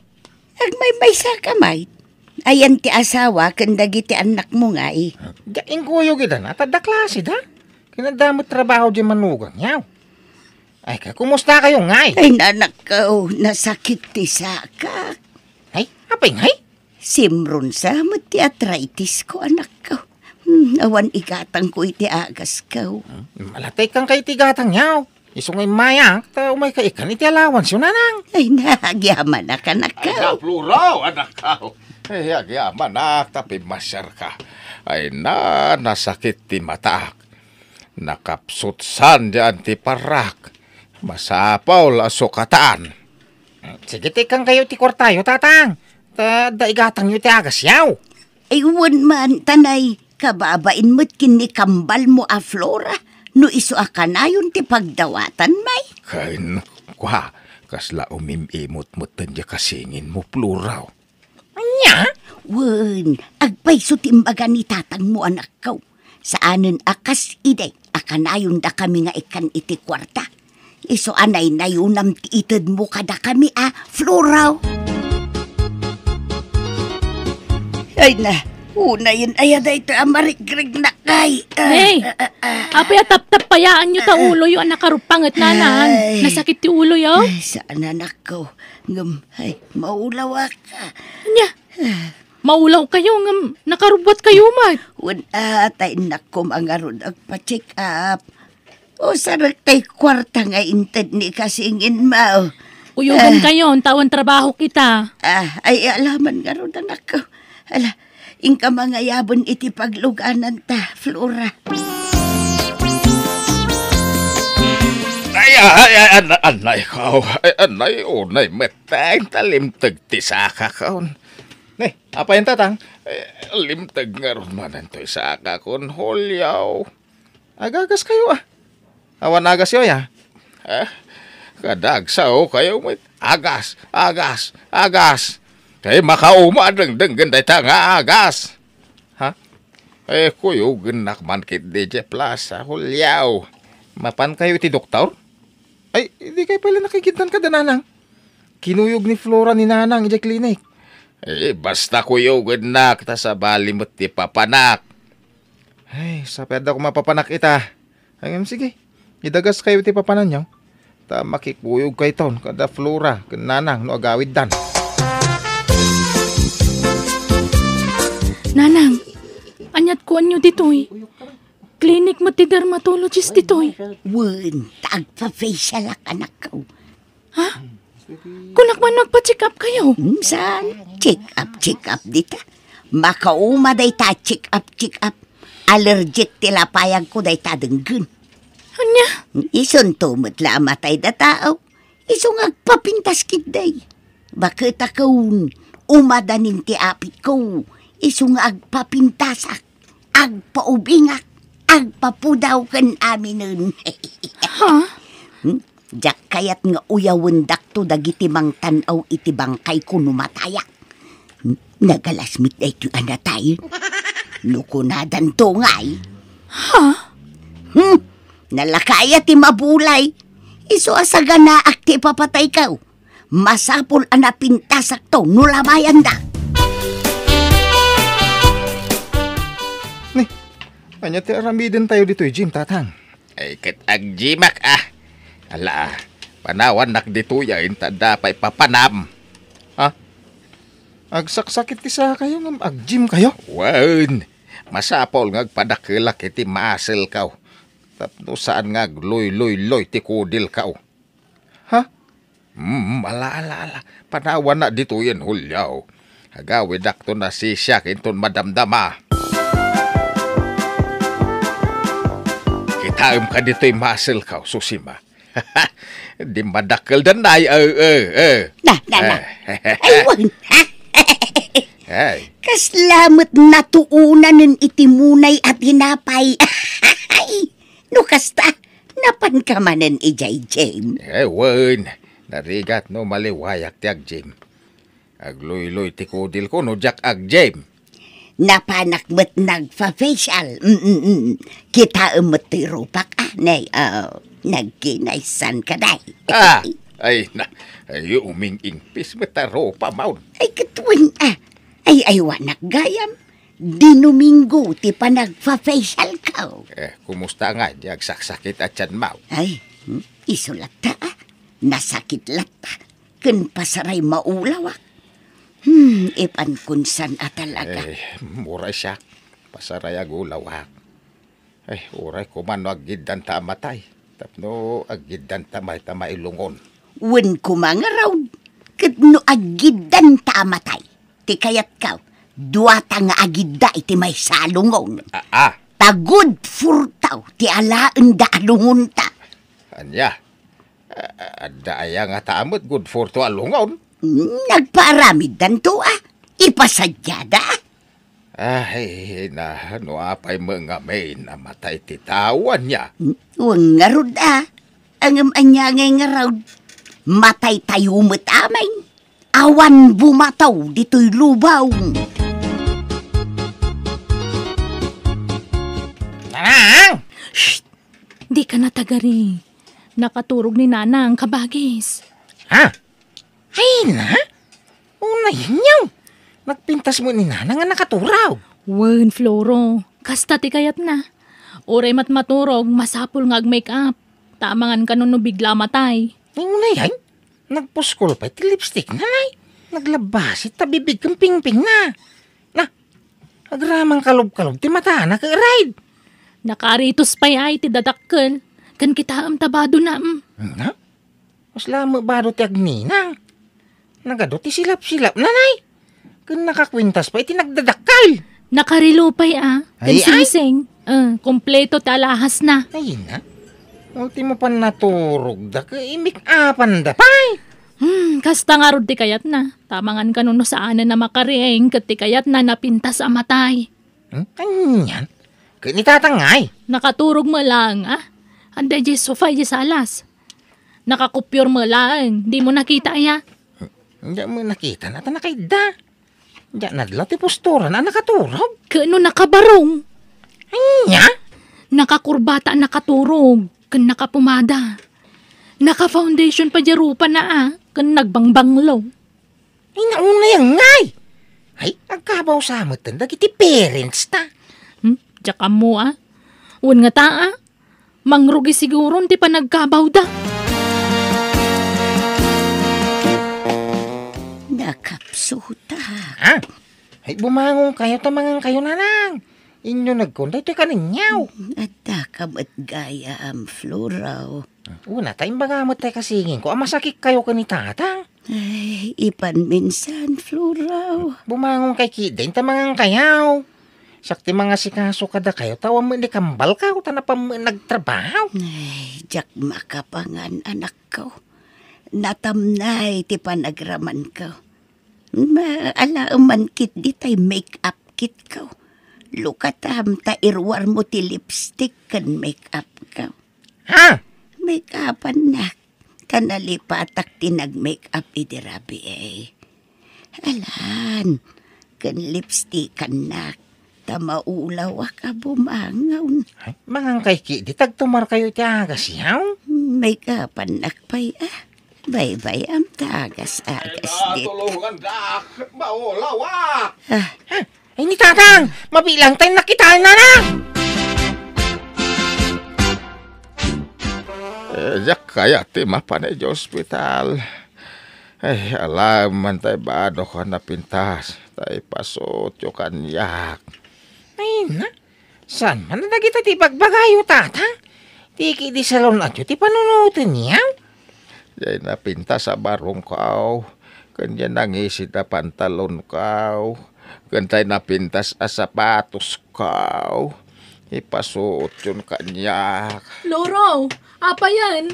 ag may may sa kamay. Ayan ti asawa, kandagi ti anak mo nga eh. Gaing kuyo kita na, tada klase da. Kinadamot trabaho di manugang yaw. Ay, ka, kumusta kayo, ngay? Ay nanak ko, nasakit ti saka. Ay, apay, ngay? Simron sa mo ti arthritis ko, anak ko. Hmm, awan igatang ko iti agas ko. Malatay kang kay tigatang yaw. Iso ngay mayang, ta umay ka ikan iti allowance yun, nanang. Ay nagyaman na ka, anak Ay, ko. napluraw, anak ka. Ay, agyaman, anak, tapi masyar ka. Ay, na, nasakit ti mataak. Nakapsutsan dyan ti parak. Masapaw la sukatan. Sige, tikang kayo ti kwartayo, tatang. Ta, daigatang yu ti agas yaw. Ay uwan man, tanay, kababain mo't kini kambal mo a Flora. No iso a kanayon ti pagdawatan, may. Kay, kwa, kasla umimimot mo tanya kasingin mo pluraw. Anya? Wen, agpay so timbaga ni tatang mo anak ko. Saanen akas ide, akanayon da kami nga ikan iti kwarta. Iso anay na yunam ti ited mo kada kami a, Floraw. Ay na, una yun ay aday ito amarigrig na kay. Hey, apay tap-tap payaan nyo ta ulo yung anak karupangat nanang. Ay. Nasakit ti ulo yo. Ay, saan anak ko? Ngam, ay, maulawa ka. Anya? Maulaw kayo nga nakarubot kayo mat. Wan atay nako mga ron agpa-check up. O sarak tay kwarta nga inted ni kasingin mao. Uyugan kayo, ang tawan trabaho kita. Ah, ay alaman nga ron anak ko. Ala, ingka mga yabon iti pagluganan ta, Flora. Ay, ay, ay, an- anay ka. Ay, anay, unay, meteng, talimtag ti saka kaon. Nay, apa yung tatang? Eh, limtag nga ron man to'y saka kon holyaw. Agagas kayo ah. Awan agas yun ya. Eh, kadagsaw kayo may agas, agas, agas. Kay makauma deng deng ganday ta nga agas. Ha? Eh, kuyo genak man kit DJ Plaza, holyaw. Mapan kayo iti doktor? Ay, hindi kayo pala nakikitan ka dananang. Kinuyog ni Flora ni Nanang iti clinic. Eh, basta kuyo genak ta sa bali mo't ti papanak. Ay, sa peda ko mapapanak ita. Ay, sige. Idagas kayo ti papanan nyo. Ta makikuyog kay taon kada Flora, Nanang, no agawid dan. Nanang, anyat ko anyo ditoy. Clinic mo ti dermatologist ditoy. Wen, tagpa-facial ak anak ko. Kunak man magpa-check up kayo. Hmm, saan? Check up, check up dita. Makauma day ta check up, check up. Allergic tila payag ko day ta denggun. Anya? Ison tumot la matay da tao. Iso nga papintas kid day. Bakit akong umadanin ti apit ko. Iso nga agpapintasak. Agpaubingak. Agpapudaw kan amin nun. Ha? Hmm? Jak kayat nga uyawon dakto dagiti mang tanaw iti bangkay ko numatayak. Hmm? Nagalasmit na ito anatay. Lukunadan to nga eh. Ha? Hmm? Nalakaya ti mabulay. Iso asaga na akti papatay ka. Masapol ana pintasak to nulamayan da. Ni, kanya ti aramidin tayo dito eh, Jim, tatang. Ay, kat agjimak ah. Ala, panawan nak dituya inta dapay papanam. Ha? Agsaksakit ti sa kayo, ngam agjim kayo. Wan, masapol nga padakilak iti masel kaw. Tapno saan nga loy-loy-loy ti kudil kaw. Ha? Hmm, ala, ala, ala. Panawan na dito yan, hulyaw. Agawid akto na sisyak inton madamdama. Kitaam ka dito'y muscle ka, susima. Di madakal dan ay, eh, eh, eh. Na, na, na. Ay, wag na. Ay, Kaslamat na tuunan ng itimunay at hinapay. Ay, no kasta, napan ka manan ijay, James. eh, wan. Narigat no maliwayak ti agjim. Agloy-loy ti kudil ko no jak agjim. Napanak mo't nagfa-facial. Mm-mm-mm. Kita umot ti rupak ah, nay, oh, nagkinaisan ka day. Ah, ay, na, ay, uming ingpis metaro pa maun. Ay, katuwing ah. Ay, ay, wanak gayam. Dinuminggo ti pa nagfa-facial ka. Eh, kumusta nga, jag saksakit at tiyan mau. Ay, hmm, isulat ta ah. Nasakit lata. Kun pasaray maulaw ah. Hmm, ipan kunsan at talaga. Eh, muray siya. Pasaray agulaw ha. Ay, uray ko man no agiddan ta matay. Tapno agiddan ta may ta mailungon. Wen ko mga raw. Kat no agidan ta matay. Ti kayat ka. Duwata nga agida iti may salungon. Ah, ah, Tagod furtaw ti alaan da alungon ta. anya. Ah, Adda aya nga taamot good for to alungon. Nagparamid dan to ah. Ipasadyada ah. Ay, na, no apay mga may namatay ti tawan niya. Huwag nga rod ah. Ang anya ngay nga raw. Matay tayo matamay. Awan bumataw dito'y lubaw. Nanang! Di ka na tagari. Nakaturog ni Nanang kabagis. Ha? Ay na? Una hinyaw. Nagpintas mo ni nanang nga nakaturaw. Wen, Floro. Kasta ti kayat na. Oray mat maturog, masapul nga ag-make up. Tamangan ka nun no bigla matay. Ay una yan. Nagpuskol pa iti lipstick nanay. Naglabasit ta bibig kang pingping na. Na, agramang kalob-kalob ti mata na ride. Nakaritos pa'y ay ti dadakkel. Kan kita am tabado na mm. Na? Mas lamo baro ti agninang. Nagado ti silap-silap nanay. Kung nakakwintas pa iti nagdadakal. Nakarilo ah. Ay, ay. singsing. Uh, kompleto ti alahas na. Ay na. Ultimo pa naturog da ka imik apan da pay. Hmm, kasta nga rod ti kayat na. Tamangan ka no saan na makarieng kat ti kayat na napintas a matay. Hmm? Kanyan? Kani tatangay. Nakaturog mo lang ah. Anda di sofa di salas. Nakakupyor mo lang. Di mo nakita ya. Hindi mo nakita na ta nakida. Hindi nadla ti postura na nakaturog. Kano nakabarong. Anya? Nakakurbata nakaturog. Kan nakapumada. Naka-foundation pa di rupa na ah. Kan nagbangbanglo. Ay nauna yung ngay. Ay, agkabaw sa amatan dagiti parents ta. Hmm? Tsaka mo ah. Wan nga ta ah. Mangrugi siguro ti pa nagkabaw da. Nakapsuta. Ha? Ay, bumangon kayo tamangan kayo nanang. Inyo nagkunday ti kaninyaw. At takam at gaya am floraw. Una tayong bagamot tayo kasingin ko. Amasakit kayo ka ni tatang. Ay, ipan minsan floraw. Bumangon kay kidain tamangan kayaw. Sakti mga sikaso kada kayo, tawa mo ni kambal ka, tana pa nagtrabaho. Ay, jak makapangan anak ko. Natamnay ti panagraman ko. Maala man kit di tay make up kit ko. Lukatam ta irwar mo ti lipstick kan make up ko. Ha? Make upan na. Kanalipatak ti nag-make up idirabi eh. Alan, kan lipstick kan na. Tamaulaw ka bumangaw. Mangang kay ki, di tagtumar kayo ti agas yaw. May kapanakpay ah. Bye-bye am tagas-agas dit. Tulungan dak, maulawa. Ah, Ay ni tatang, mabilang tayo nakitaan na na. Eh, jak kaya ti mapanay di ospital. Ay, alam man tayo ba ano ka napintas. Tayo pasot yung kanyak. Ay na, saan man na kita ti pagbagayo tatang? Di di salon at ti panunutin niya. Yay napintas sa barong kaw. Kanya nangisid na pantalon kaw. Kantay napintas a sapatos kaw. Ipasuot yung kanyak. Loro, apa yan?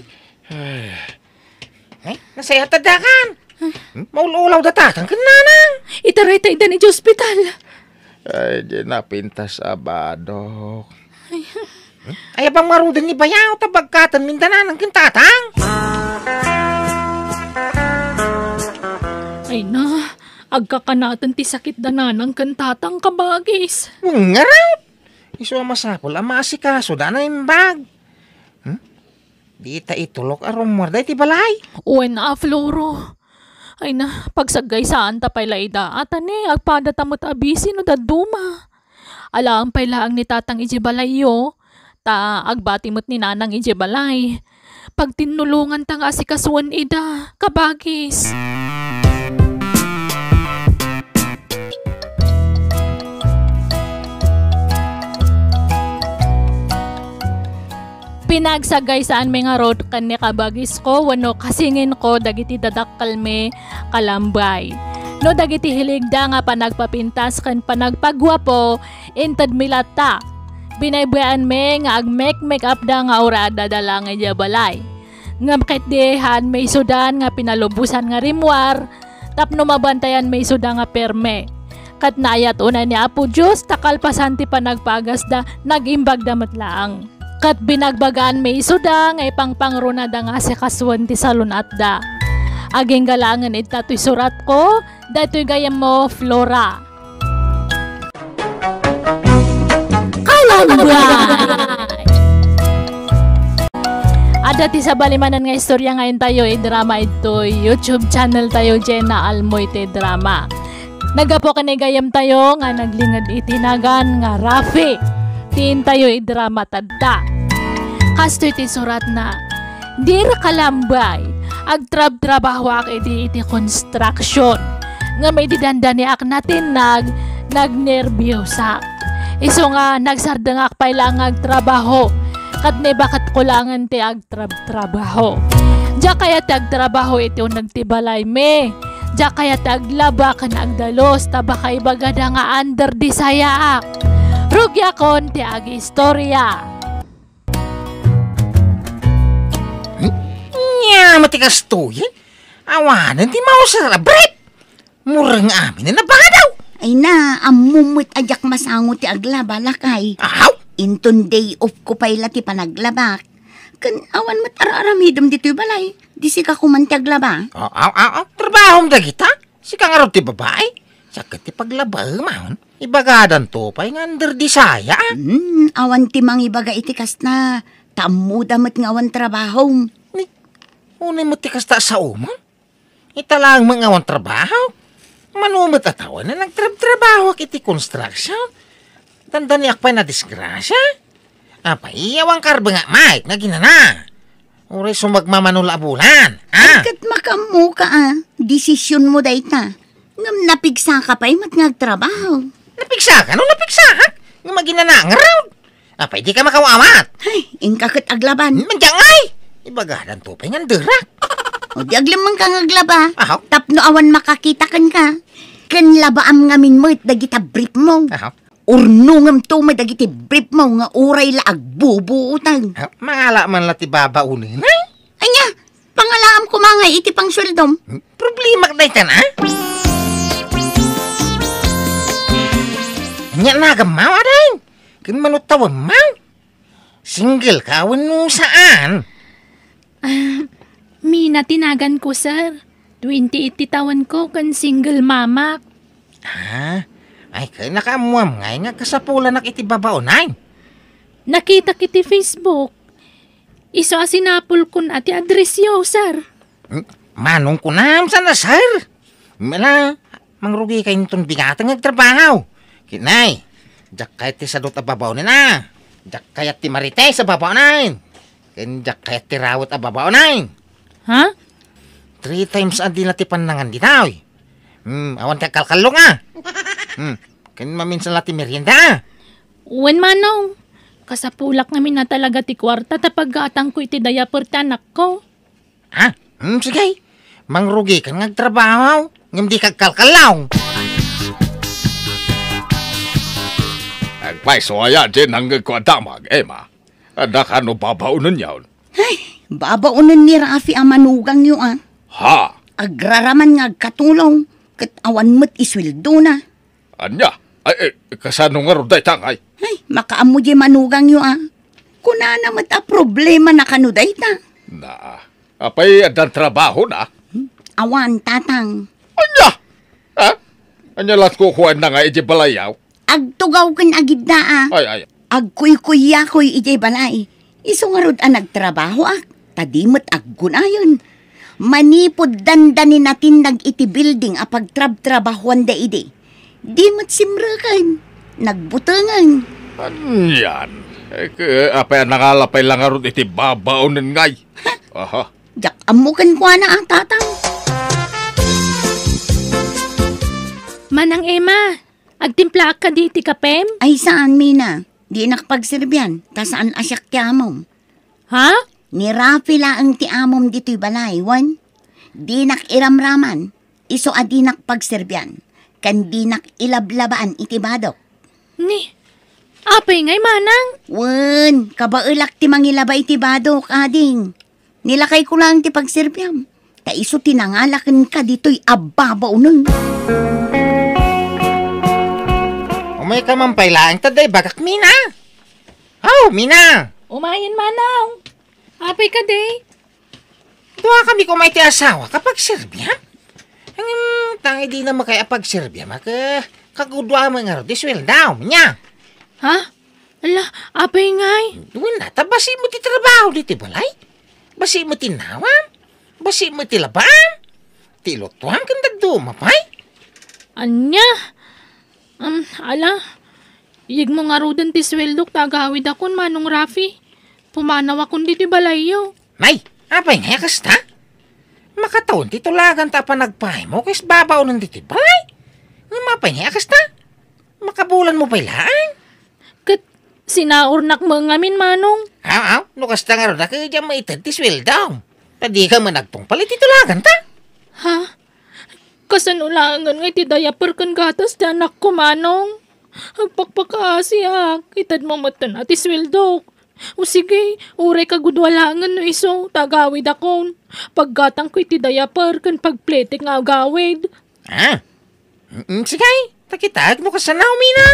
Ay, nasaya tadakan. Hmm? Maulaulaw da tatang kananang. Itaray tayo da ni hospital. Ay, di napintas sa badok. Ay, abang marudin ni bayaw tabagkatan mindanan ng kintatang. Ay na, agkakanatan ti sakit dananang kantatang kabagis. Ngaraw! Iso ang masapol, ang maasikaso, da na yung bag. Hmm? Di ta itulok aron morday ti balay. Uwen na, Floro. Ay na, pagsagay saan ta pay laida. At ani, agpada tamot abisi no daduma. Alam pay laang ni tatang ijibalay yo. Ta, agbatimot ni nanang ijibalay. Pag tinulungan ta nga si kasuan ida, kabagis. Pinagsagay saan may nga road kan ni kabagis ko, wano kasingin ko dagiti dadakkel me kalambay. No dagiti hiligda nga panagpapintas kan panagpagwapo, intad milata. Binaybayan me nga ag make make up da nga urada dala nga balay. Nga makit dehan may sudan nga pinalubusan nga rimwar, tapno mabantayan may suda nga perme. Kat naayat una ni Apo Diyos, takalpasan ti panagpagas da, nagimbag damat laang. Kat binagbagaan may isuda, ngay pangpangruna da nga si kaswan ti salon at da. Aging galangan ita to'y surat ko, dato'y gayam mo, Flora. Kalambay! Ada ti sa balimanan nga istorya ngayon tayo, i-drama ito, YouTube channel tayo, Jenna Almoite Drama. Nagapo kanigayam tayo nga naglingad itinagan nga Rafi. Tiin tayo i-drama tadta. Kasto iti surat na, Dir kalambay, agtrab-trabaho ak iti iti construction. Nga may didandani ak natin nag, nagnerbiyosa. Iso nga, nagsardangak pa ilang agtrabaho. Kat ne bakat kulangan ti agtrab-trabaho. Diya kaya ti agtrabaho iti nagtibalay me. Diya kaya ti aglaba kan agdalos tabaka ibagada nga under di sayaak. Rugya kon ti agi istorya. Nya, matikas to yan. Awanan ti mausara, bret! Murang amin na nabaga daw. Ay na, amumut ajak masango ti aglaba lakay. Ahaw! Inton day off ko pay ti panaglabak. Kan awan mat araramidom dito balay. Di si ka kumanti aglaba. Aw, aw, aw, aw, trabahom da kita. Si kang ti babae. Sakit ti paglaba, mahon. Ibagadan to pa yung under di saya. Hmm, awan ti mangibaga itikas na. Tamu damat nga awan trabaho. Unay mo ti kasta sa umon. Italang mga awang trabaho. Manumot atawa na nagtrab-trabaho kiti construction. Tanda niyak pa na disgrasya. Apa, iyawang karba nga, Mike, na ginana. Uray sumagmamanula bulan. Ah, Kat makamu ka ah. Desisyon mo day ta. Ngam napigsa ka pa'y mat ngagtrabaho. napigsa ka, no napigsa ha? Nga maginana nga raw. Apa, di ka makawawat. Ay, ingkakit aglaban. Mandyang ay! Ibagadan to pa yung dirak. O di aglimang ka ngaglaba. Ahaw. Tapno awan makakita kan ka. Kan labaam ngamin mo it dagita brief mo. Ahaw. Urnungam to may dagiti brief mo nga uray laag bubuutang. Ahaw. Mangala man lati baba unin. Ay, Anya, pangalaam ko mga iti pang sweldom. problema ka daytan ha? Nya nagamaw aday. Kin manutawang maw. Single ka, no saan? Mina tinagan ko, sir. 28 tawan ko kan single mama. Ha? Ay, kay nakamuam ngay nga kasapulan nak iti babaw nay. Nakita kiti Facebook. Iso asinapol kun ati adresyo, sir. Hmm? Manong ko na, sana sir. Mala, mangrugi kayo nitong bigatang nagtrabaho. Kinay, jak kahit ti sadot ababaw na na. Jak kayat ti marite sa babaw na. Ken jak kayat ti rawat ababaw na. Ha? Three times adi na ti panangan di tao. Hmm, awan ka kalkalo nga. Hmm, ken maminsan lati merienda. Wen manong. Kasapulak namin na talaga ti kwarta tapag gatang ko iti diaper ti anak ko. Ha? Hmm, sige. Mangrugi ka nagtrabaho. Ngam di kagkalkalaw. Agpay so aya din ang kwadamag, Emma. Adak ano babaunan yawn. Babaunan ni Rafi ang manugang yun ah. Ha? Agraraman nga katulong. Kat awan mo't iswildo na. Anya? Ay, eh, kasano nga roday tangay? Ay, makaamo di manugang yun ah. Kuna na mat a problema na kanuday ta. Na, apay adan trabaho na. Awan tatang. Anya? Ha? Anya lat ko kuha na nga iti balayaw? Agtugaw kan agid na ah. Ay, ay, Agkuy-kuya koy ijay balay. Iso nga rod ang nagtrabaho ak. Tadimot aggunayon. Manipod dandanin natin nag iti building apag trab-trabahuan da ide. Dimot simrakan. Nagbutangan. Anyan. Eh, apay nakalapay lang nga ron iti babaunan ngay. Aha. Jak amukan ko na ang tatang. Manang Emma, agtimpla ka di ti kapem? Ay saan, Mina? Di nakapagsirbyan. Ta saan asyak ti amom? Ha? Ni Rafi ang ti amom dito'y balay, wan. Di nak iramraman. Iso a di nakapagsirbyan. Kan di nak ilablabaan iti badok. Ni, apay ngay manang. Wen, kabaulak ti mangilabay ti badok, ading. Nilakay ko lang ti pagsirbyan. Ta iso tinangalakan ka dito'y ababaw nun. Umay ka man pailaan taday bagak Mina. Oh, Mina. Umayan manang. Apay ka di. Tuwa kami kumay ti asawa kapag Serbia. Ang um, tangi di na makaya pag Serbia maka kagudwa mo nga ro di sweldaw niya. Ha? Ala, apay ngay. Duwan na, ta basi mo ti trabaho di ti balay. Basi mo ti nawam. Basi mo ti labam. Ti lotuan kan dagdo mapay. Anya? Um, ala. Iyig mo nga rodan ti sweldok tagawid akon manong Rafi. Pumanaw akon di balayo. Nay, apay nga kasta? Makataon ti tulagan ta pa nagpahay mo kis babaw ng di ti balay. Nga mapay nga kasta? Makabulan mo pailaan. Kat sinaurnak mo ngamin manong. Aw, aw, no kasta nga ro na kaya dyan maitad ti sweldaw. Tadi ka managpong palit ti tulagan ta. Ha? Kasanulangan nga ti diaper kan gatas ti anak ko manong. Agpakpakaasi ha. Kitad mo matan ati sweldok. O sige, uray ka gudwalangan no iso, tagawid akon. Paggatang ko iti diaper kan pagpletik nga gawid. Ah, mm, sige, takitag no kasanaw, Mina.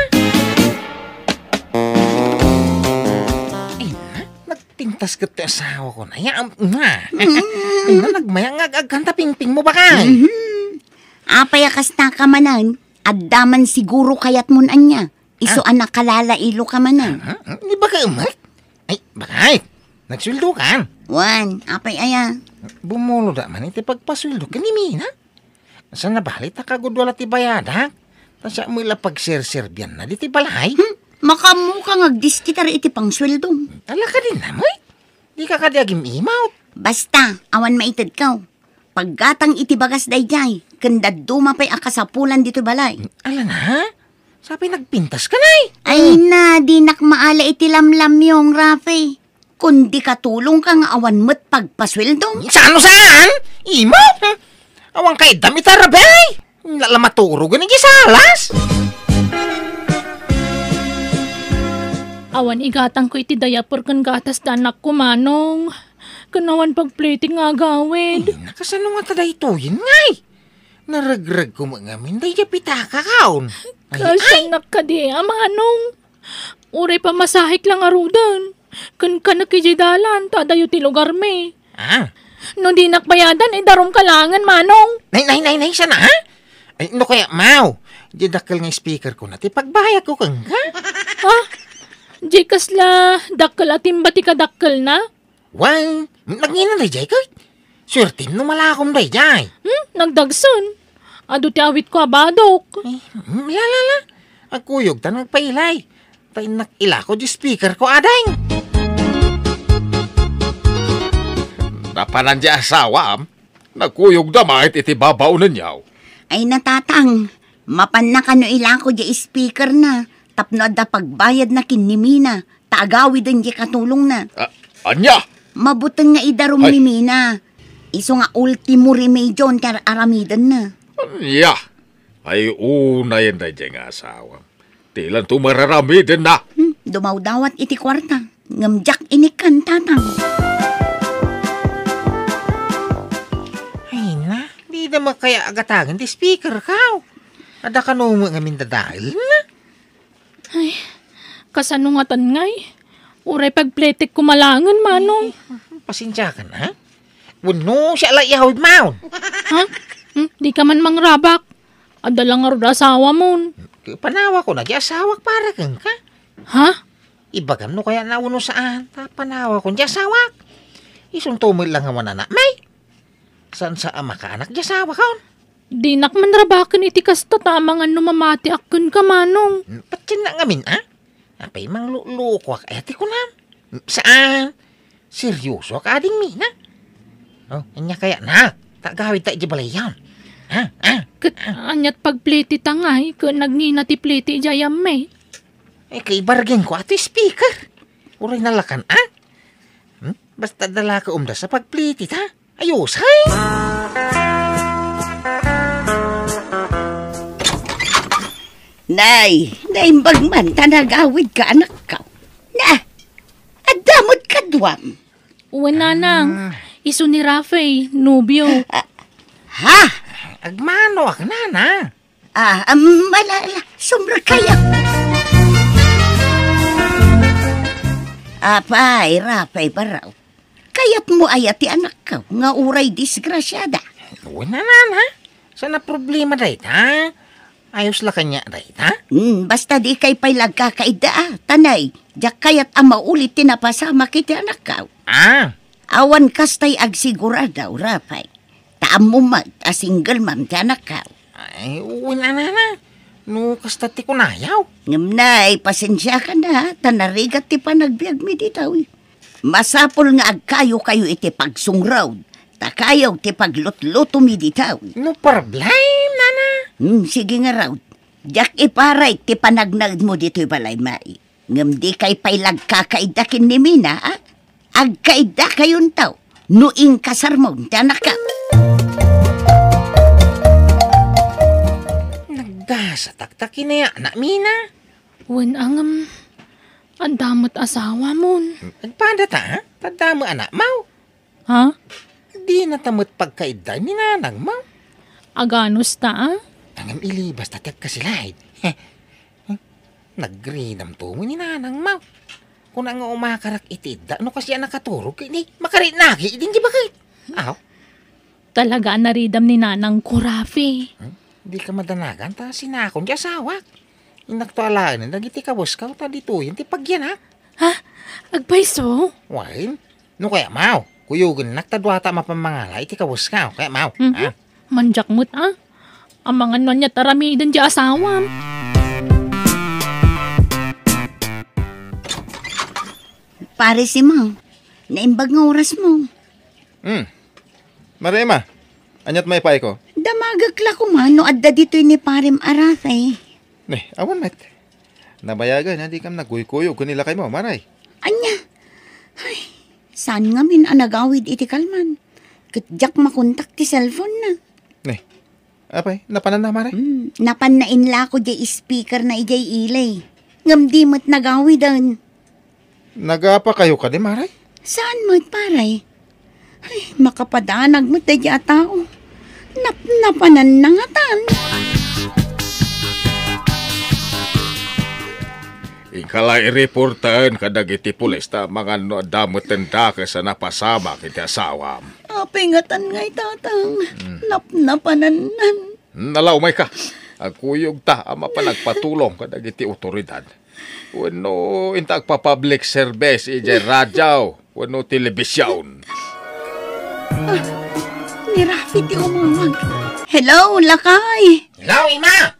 Ay na, nagpintas ka ti asawa ko na. Ya, nga. Ay na, nagmayang agaganta pingping mo ba kay? Apay akas na ka manan. Addaman siguro kayat mo anya. Iso anak kalala ilo ka manan. Ha? Di ba ka umat? Ay, bakit? Nagsweldo ka. Wan, apay aya. Bumulo da man iti pagpasweldo ka ni Mina. Sa nabalit na kagudwala ti bayada. Tasya mo ila pagserserbyan na di ti balay. Makamu ka ngagdiskitar iti pang sweldong. Ala ka din namoy. Di ka kadiagim imaw. Basta, awan maitid ka. Paggatang iti bagas dayjay, kanda dumapay akasapulan dito balay. Ala na? Sabi nagpintas ka na Ay na, di nakmaala iti lamlam yung Rafi. Kundi katulong ka nga awan mo't pagpasweldong. Saan o saan? Imo? Hm, Awang kay damit arabay. Lalamaturo ganun salas. Awan igatang ko iti diaper kan gatas ti anak ko manong. Kanawan pagpletik nga gawid. Nakasano nga tada ito yun ngay. Naragrag ko mga minday ya pitaka kaon. Ay, ay, Kasanak ka di, amanong. Uray pa masahik lang arudan. Kan ka nakijidalan, tadayo ti lugar me. ah. No di nakbayadan, eh darom kalangan, manong. Nay, nay, nay, nay, sana ha? Ay, no kaya, mau. Di dakal nga speaker ko na, ti pagbahaya ko kang ka. Ha? Di kasla, dakkel atim ba ti kadakkel na? Wang, nagina na jay. Swerte no malakom day jay. Hmm? Nagdagsan. Ado ti awit ko abadok. Hmm, La la la. Agkuyog ta nagpailay. Tay nakila ko di speaker ko adang. Napanan di asawa am. Nagkuyog da mahit iti babaw na niyaw. Ay natatang, mapan na kano ila ko di speaker na. Tapno da pagbayad na kinimina. Taagawi din di katulong na. Ah, anya? Mabutang nga idarom Ay. ni Mina. Iso nga ultimo remedyon kar aramidan na. Anya? Ay una yan da di nga asawa. Tilan tumararami din na. Hmm, dumaw-dawat iti kwarta. Ngamjak inikan tatang. Ay na, di na makaya agatagan di speaker ka. Ada ka no mga mindadahil na. Kasanungatan ngay. Uray pagpletik kumalangan manong. Pasensya ka na. Wano siya ala yahawid maun. Ha? Hmm? Di ka man mangrabak. Adalang nga rin asawa mo. Panawa ko na di asawak para kang ka. Ha? Ibagam no kaya nauno saan. Panawa ko di asawak. Isong tumil lang nga na may. San sa ama ka anak di asawa ka? Di nak man rabakan iti kasta tamang ano mamati akun ka manong. Patsin na ngamin ah. Apay mang luluko ak eti ko na. Saan? Seryoso ka ading mina? Oh, anya kaya na. Tagawid ta di balay yan. Ha? Ha? Kat anyat pagpliti tangay, ka nagngina ti pliti jayam may. Eh, kay bargain ko ati speaker. Uray nalakan, ah? Hmm? Basta dala ka umda sa pagplitit, ha? Ayos, hay! Nay, naimbag man tanagawid ka anak ka. Na, adamot ka duwam. Uwan nanang, iso ni Rafe, nubyo. Ha? Agmano ak na, na. Ah, um, malala, sumra kaya. Apay, rapay baraw. Kayat mo ayati anak ka, nga uray disgrasyada. Uwan na, na, na. Sana problema dahit, ha? Ayos la kanya dahit, ha? Hmm, basta di kay pay lagkakaida, ah. tanay. Diyak kayat ang maulit tinapasama kiti anak ka. Ah, Awan kastay agsiguradaw, rapay. Taam mo mag, a single ma'am ti anak ka. ay, uwan na, na. No, kasta ti kunayaw. Ngam na, pasensya ka na, tanarigat ti panagbiag mi ditaw. eh. Masapol nga agkayo kayo iti pagsungraw. Takayaw ti paglutluto mi ditaw. No problem, nana. Hmm, sige nga raw. Diyak iparay ti panagnag mo dito'y balay mai. Ngam di kay pailag kakaidakin ni Mina, ah? Agkaida kayon taw. Nuing kasar mo, ti anak ka. Nagdasa taktakin na yan, anak Mina. Uwan ang, um, ang damot asawa mo. Nagpada ta, ha? Tadama anak mau. Ha? Di na tamot pagkaida ni nanang mau. Aganos ta, ah? Tangam ilibas tatyag ka sila eh. Nagrinam to mo ni nanang mau. Kung ang umakarak itida, ano kasi ang nakaturog, hindi makarit nagi, hindi bakit? Aw, Talaga naridam ni nanang ko, Rafe. di ka madanagan, ta sinakon di asawak. Inaktualaan na, nagiti ka boss ka, ta dito yun, ti pagyanak. Ha? Agpaiso? Why? No kaya mau, kuyugan naktadwata mapamangala, iti ka boss ka, kaya mau. Mhm. ha? Manjak mo't, ah? Ang mga nonya tarami din di asawa. Pare si mo. Naimbag nga oras mo. Hmm. Marema, anyat may pay ko. Damagak ko man, no adda dito ni parem aratay. Nih, awan met. Nabayagan, hindi kam nagkuykuyog kanila kay mo, maray. Anya? Ay, saan nga min anagawid iti kalman? Katjak makontak ti cellphone na. Nih, apay, napanan na, maray. Hmm, napan na inla ko di speaker na ijay ilay. Ngam di mo't nagawidan. Nagapa kayo ka di, maray? Saan mo't paray? Ay, makapadanag mo't da di tao. Nap napanan na nga tan. Ikala i-reportan kadag iti pulis ta mga no damot tenda ka sa napasama kiti asawam. Apingatan nga'y tatang. Nap napananan. Nalaw may ka. Agkuyog ta ama pa nagpatulong kadag iti otoridad. Wano inta agpa-public service ije radyaw. Wano telebisyon. Ni Rafi ti umawag. Hello, lakay. Hello, Ima!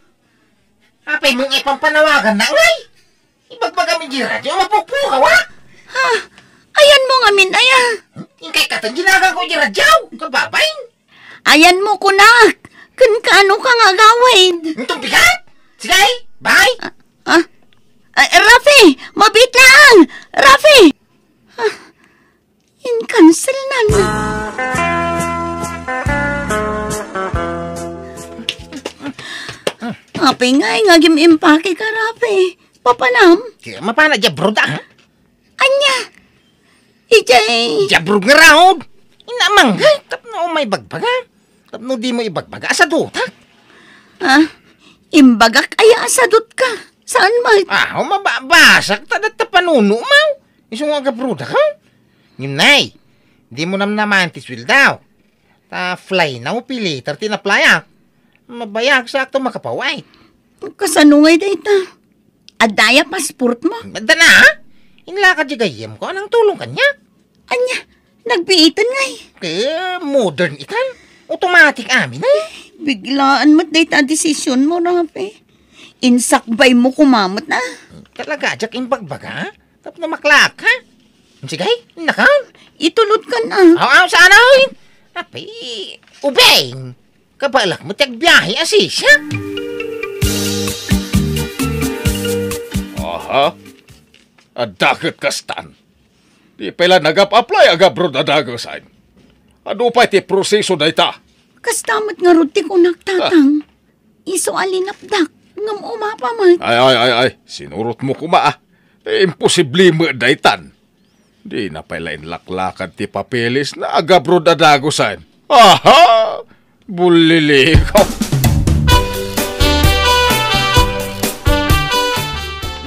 Apay mong ipampanawagan na ngay! Ibagbaga mi di radyo, mapupuka wa! Ha? Ayan mo nga min, aya. Ingkay katang ginagan ko di radyo! Kababay! Ayan mo kunak. Kan kaano ka nga gawin. Itong bigat! Sige, bye! Ah? Ah, Rafi, mabit lang. Rafi. Ah, in-cancel na na. Api nga, nga gimimpake ka, Rafi. Papanam. Kaya mapana jabrod ah! Anya. Ijay. Jabrod nga raod! Inamang gay! Tapno may bagbaga! Tapno di mo ibagbaga sa duta! Ah, imbagak aya asadot ka. Saan ma? Ah, mababasak ta panuno mo! Iso nga gabruda ka! Nginay! Di mo nam naman tiswil daw! Ta fly na upili, tarti na playa! Mabayag sakto makapaway! Kasanungay dayta. Adaya pasport mo. Banda na ha? Inlakad di gayem ko, anang tulong kanya? Anya, nagbiitan ngay. Kaya modern itan. Automatic amin eh. Biglaan mo't dayta desisyon mo, Rafi. Insakbay mo kumamot na. Talaga, jak imbagbaga? Tap na maklak ha? Sige, nakaw. Itulod ka na. Aw, aw, sana oy. Api, ubeng. Kabalak mo tiyag biyahe asis ha? Aha. Adagat kastan. Di pala nagap-apply agabro na dagasan. Ano pa iti proseso na ita? Kastamot nga ruti ko nagtatang. Iso alinapdak. Ngam umapa man. Ay, ay, ay, ay. Sinurot mo kuma ah. Eh, imposible mo daitan. Di na pala inlaklakan ti papeles na agabro na dagosan. Aha! Bulili ko.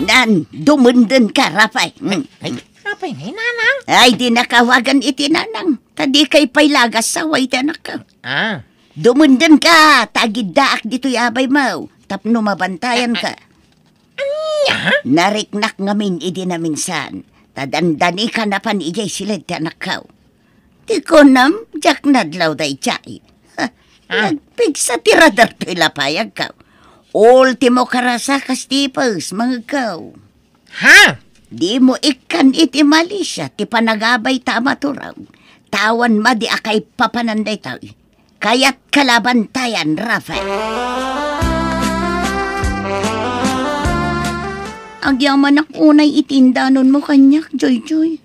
Nan, dumundan ka, Rafi. Hmm. Ay, apa ini nanang? Ay, di nakawagan iti nanang. Tadi kay pailagas sa way tanak ka. Ah, Dumundan ka, tagiddaak dito yabay mo. Tapno mabantayan ka. Nariknak ngamin idi na minsan. Tadandani ka na pan ijay silid tanak ka. Di ko nam, jak nadlaw day chay. Ha, Nagpig sa tiradar to'y lapayag ka. Ultimo karasa kastipos, mga kaw. ha? Di mo ikan iti malisya, ti panagabay tama turaw. Tawan ma di akay papananday tao. Kaya't kalaban tayan, Rafael. Agyaman ak unay itindanon mo kanyak, Joy Joy.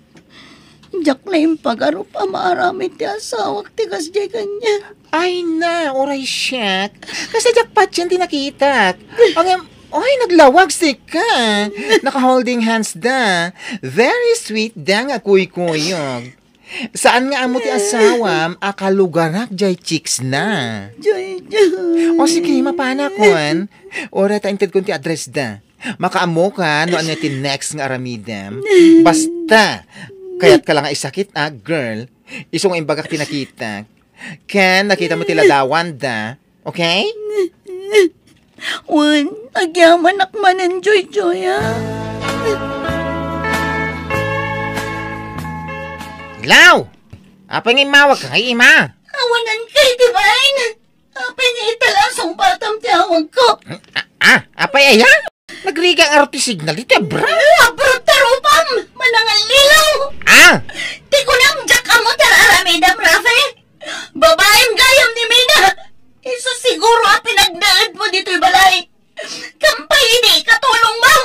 Diyak na yung pagaro pa maaramit ti asawak ti kasjay kanya. Ay na, oray siyak. Kasi jackpot yan di nakita. Ang Oy, naglawag si ka. Naka-holding hands da. Very sweet da nga kuy-kuyog. Saan nga amo ti asawam, akalugarak jay chicks na. Joy Joy. O sige, mapana kon. Ora ta inted kon ti address da. Makaamo ka, no ano ti next nga aramidam. Basta, kaya't ka lang isakit ah, girl. Isong imbagak tinakita. Ken, nakita mo tiladawan da. Okay? Wan, agyaman akmanan, Joy Joy, ha? Ilaw! Apa nga imawag ka kay ima? Awanan kay Divine! Apay niya italasong patam ti awag ko. Ah, ah apay aya? Nagriga ang arti signal ito, bra. Abrot tarupam! Manangal lilaw! Ah! Di ko nang jak mo tararamidam, Rafe! Babaeng gayam ni Mina! Iso siguro a pinagdaad mo dito'y balay. Kampay ini, katulong mo!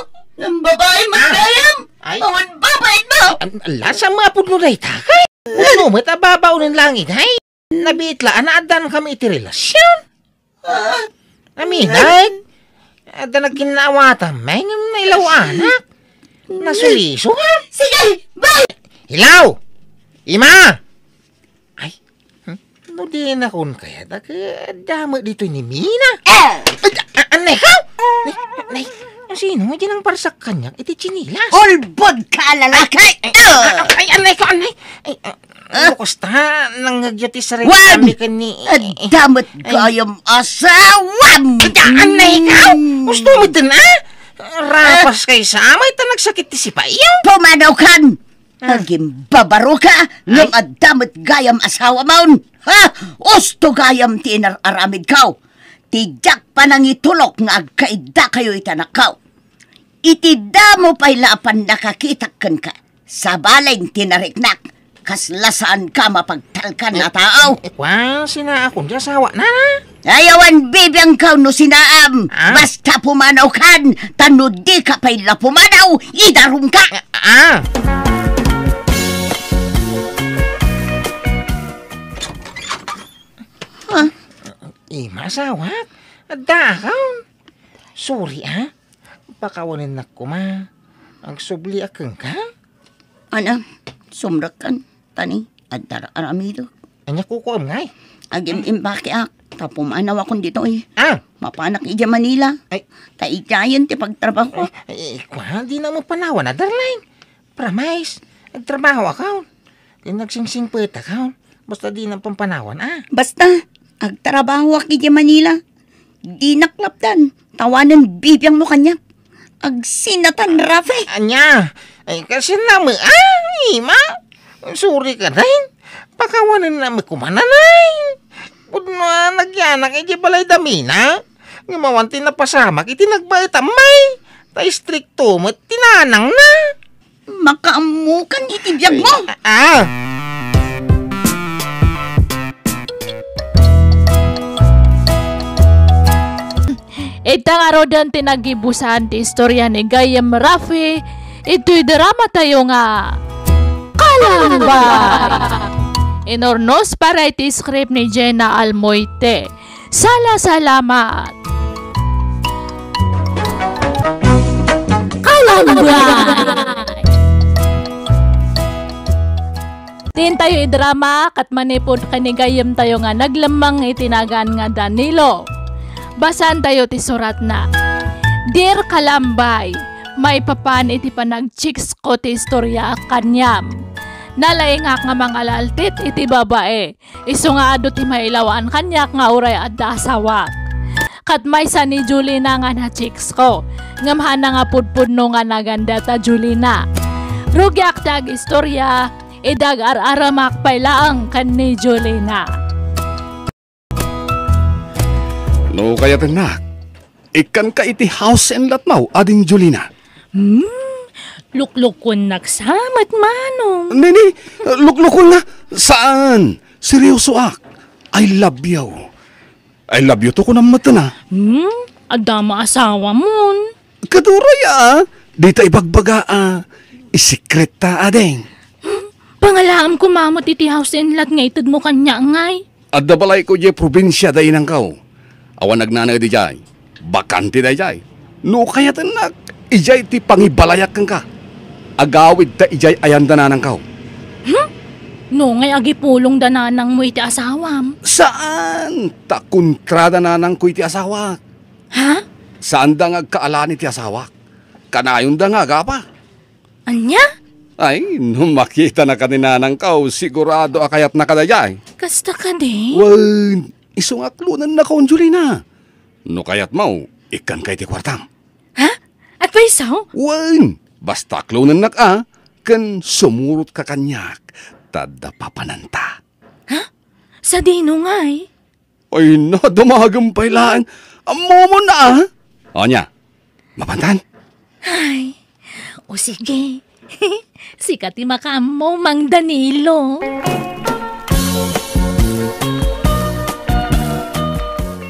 Ang babae magayam! Ay. Awan babait mo! Lasa mga pudlo na itakay. Ano, may tababaw ng langit, hay? Nabitla, anaadan kami iti relasyon. Ah, Amin, hay? Ada na kinawata, may nga nailaw anak. Nasuliso ha? sige, bye! Hilaw! Ima! Ay, hmm? no di na kun kaya, damo dito ni Mina. Eh! Anay ka? Nay, nay, sino nga dyan ang para sa kanya? Iti chinilas. Ulbod ka, lalaki! Ay, anay ko, anay. Ay, ah, Bukusta, nangagyati sa rin Wag! kami ka ni... Adamot kayong asawam! Anay ka? Gusto mo din, ah? Rapas kay sa amay ta nagsakit ti si Payo. Pumanaw kan! Agim babaro ka, ngam adamot gayam asawa maun. Ha? Usto gayam ti aramid kaw. Tijak pa nang itulok nga agkaida kayo itanakaw. Itida mo pa'y lapan nakakitakan ka. Sa balay tinariknak. Kaslasaan ka mapagtalkan na tao. Ikwa, sina akong di asawa na. Ayawan bibiyang kaw no sinaam. Ah? Basta pumanaw kan, tano di ka pa'y la pumanaw, idarum ka. Ah, Ah, eh, masawa. Adakaw. Sorry, ha? Pakawanin na ko, ma. Ang subli akong ka. Ana, sumrakan, tani, at tara aramido. Anya ko ko ngay. Agim imbaki ak, tapumanaw akong dito eh. Ah, Mapanak ija Manila. Ay. Taigayan ti pagtrabaho. eh, ikwa, di na mo panawa na, darling. Promise. Nagtrabaho ako. Di nagsingsing pweta ka. Basta di na pampanawan, ah. Basta, agtrabaho ak ija Manila. Di naklapdan, tawanan bibiyang mo kanya. Agsinatan Rafe. Anya, ay kasi naman, ay, ma. Sorry ka rin. Pakawanin na may kumananay. Kung na nagyanak, iti balay damina. Ngumawanti na pasamak, iti nagbayit amay. Ta stricto mo, tinanang na. Makaamukan itibiyag mo. Ah, Ita nga ro dan tinagibusan ti istorya ni Gayam Rafi. Ito'y drama tayo nga. Kalambay! Inornos para iti script ni Jenna Almoite. Sala salamat! Kalambay! Tin tayo idrama kat manipod kanigayam tayo nga naglamang itinagan nga Danilo. Basan tayo ti surat na. Dear Kalambay, may papan iti panag-chicks ko ti istorya kanyam. Nalaingak nga mga laltit iti babae. Iso nga ado ti mailawan kanyak nga uray at asawak. Kat may sa ni Julina nga na chicks ko. Ngamhan na nga pudpudno nga naganda ta Julina. Rugyak tag istorya, idag ar-aramak pailaang kan ni Julina. No kaya nak. Ikan ka iti house and lot mau, ading Julina. Luklukon nagsamat manom. Nini, luklukol nga. Saan? Seryoso ak. I love you. I love you to ko ng mata na. Hmm? Adama asawa mon. Kaduray ah. Di ta ibagbaga ah. Isikret ta adeng. Pangalaam ko mamot iti house and lot nga mo kanya ngay. At balay ko je probinsya day nang kau. Awan nagnanay di jay. Bakante day jay. No kaya tanak. Ijay ti pangibalayak kang ka. Agawid ta ijay ayanda na nang kau. No ngay agi pulong dananang mo iti asawam. Saan? Ta kontrada na nang ko iti asawa. Ha? Saan da nga kaalani ti asawa? Kanayon da nga gapa. Anya? Ay, nung makita na kanina ng kau, sigurado akayat na kadayay. Kasta ka di? Wan, isong aklunan na kaon, Julina. No kayat mo, ikan kay ti kwartam. Ha? At pa isaw? Wan, basta aklunan na ka, kan sumurot ka kanyak, tada papananta. Sa dino ngay. Ay, na, dumagampay lang. Amo mo na, ah. O niya, mapantan? Ay, o sige. Sikat makamo, Mang Danilo.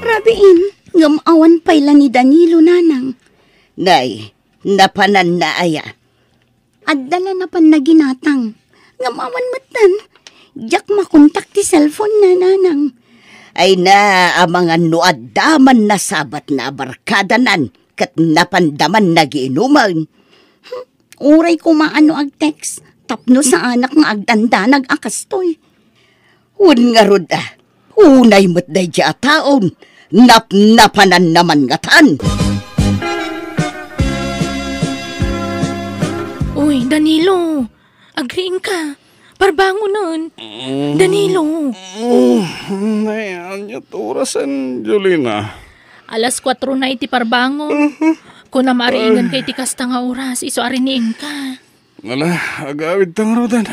Rabiin, ngamawan pala ni Danilo nanang. Nay, napanan na aya. Adala na pan na ginatang. Ngamawan matan. Diyak makontak ti cellphone na nanang. Ay na ang mga nuadaman na sabat na barkadanan kat napandaman na giinuman. Uray ko maano ag text. Tapno sa anak nga agdanda nag-akastoy. Un nga rod ah, unay mo't day taon, napnapanan naman nga tan. Uy, Danilo. Agriin ka. Parbango nun. Danilo. Ay, anya turasan, Julina. Alas 4 na iti parbango. Kung na kay ti kasta nga oras, iso ariniin ka. Wala, agawid tang rodan.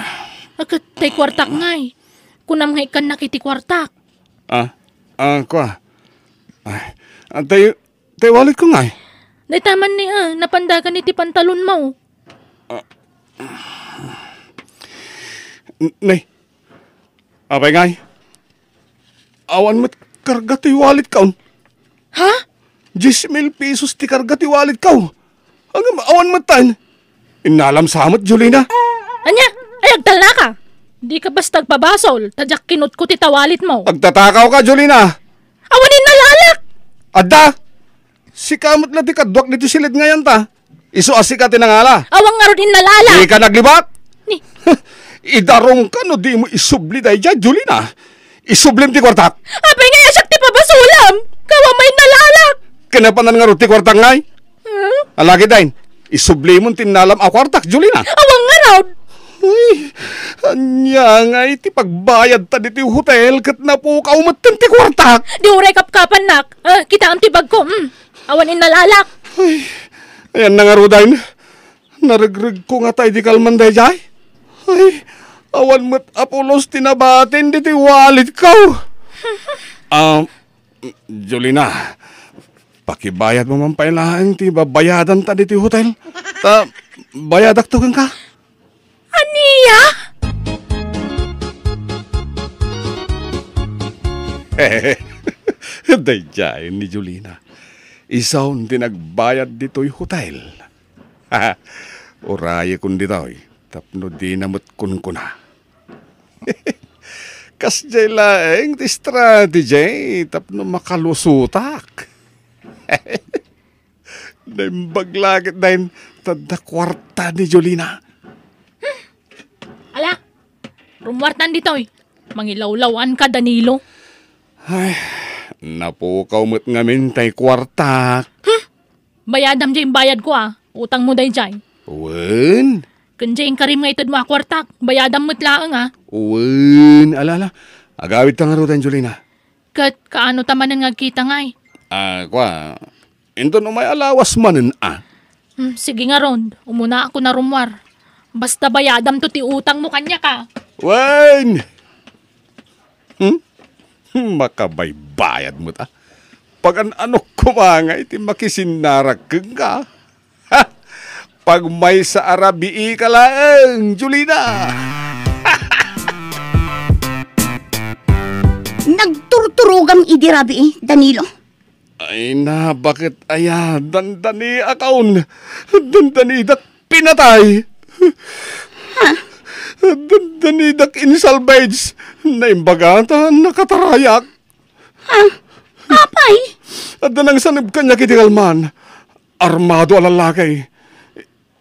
Agad tay kwartak ngay. Kunam ngay kan nakiti kwartak. Ah, ah, kwa. Ay, ah, tayo, tayo walit ko nga eh. Naitaman ni ah, napandagan iti pantalon mo. Nay, abay nga eh. Awan mo't karga ti walit kaon. Ha? 10 mil pesos ti karga ti walit kaw. Ang awan mo tan. Inalam samot, Julina. Anya, ay agtal na ka. Di ka basta pabasol, tadyak kinut ko ti tawalit mo. Agtatakaw ka, Julina. Awanin na lalak! Adda! Si kamot na ti kadwak dito silid ngayon ta. Isu asi ka tinangala. Awang nga rin nalala! Di ka naglibat. Ni, Idarong ka no di mo isubli dahi dyan, Julina. Isublim ti kwartak. abay nga yasak ti pabasulam! Kawa may nalalak! Kinapanan nga ro ti kwartak ngay. Hmm? Alagi dahin. Isubli mo tinalam a kwartak, Julina. Awang nga raw! Ay, anya nga iti pagbayad ta diti hotel kat na po kaumatan ti kwartak. Di uray kapkapan nak. Ah, kita ang tibag ko. Mm. Awanin nalalak. Ayan na nga ro dahin. Naragrig ko nga tayo di kalman dahi jay. Ay, awan mo't apulos tinabatin diti walit kaw. Um, Jolina, pakibayad mo man pailahan ti babayadan ta diti hotel. Ta, bayadak to ka. Aniya? Dayjay ni Jolina. Isaw ti nagbayad dito'y hotel. Uraya kun dito'y. Tapno di namot kun kuna. Kas jay laeng ti strategy. Tapno makalusutak. Naimbag lagit dahin tada kwarta ni Jolina. Ala, rumwartan ditoy. Mangilawlawan ka, Danilo. Ay, napukaw mo't ngamin tay kwarta. Bayadam dyan bayad ko ah. Utang mo day dyan. Wen, Kanjay karim nga itod mo akwartak. Bayadam mo't laang ah. wen, alala. Agawid ta nga ro Jolina. Kat kaano tamanan nga kita eh. Ah, kwa. Ito no may alawas manen ah. Hmm, sige nga ron. Umuna ako na rumwar. Basta bayadam to ti utang mo kanya ka. Wen! Hmm? Makabay bayad mo ta. Pag an ano kumanga iti makisinarak ka. Ha! Pag may sa arabi ka lang, Julina. Nagturturugam idirabi eh, Danilo. Ay na, bakit aya, dandani akaun. Dandani dak pinatay. Dandani dak insalvage. Na imbagata, nakatarayak. Apay, At nang sanib kanya kiti kalman. Armado alalakay.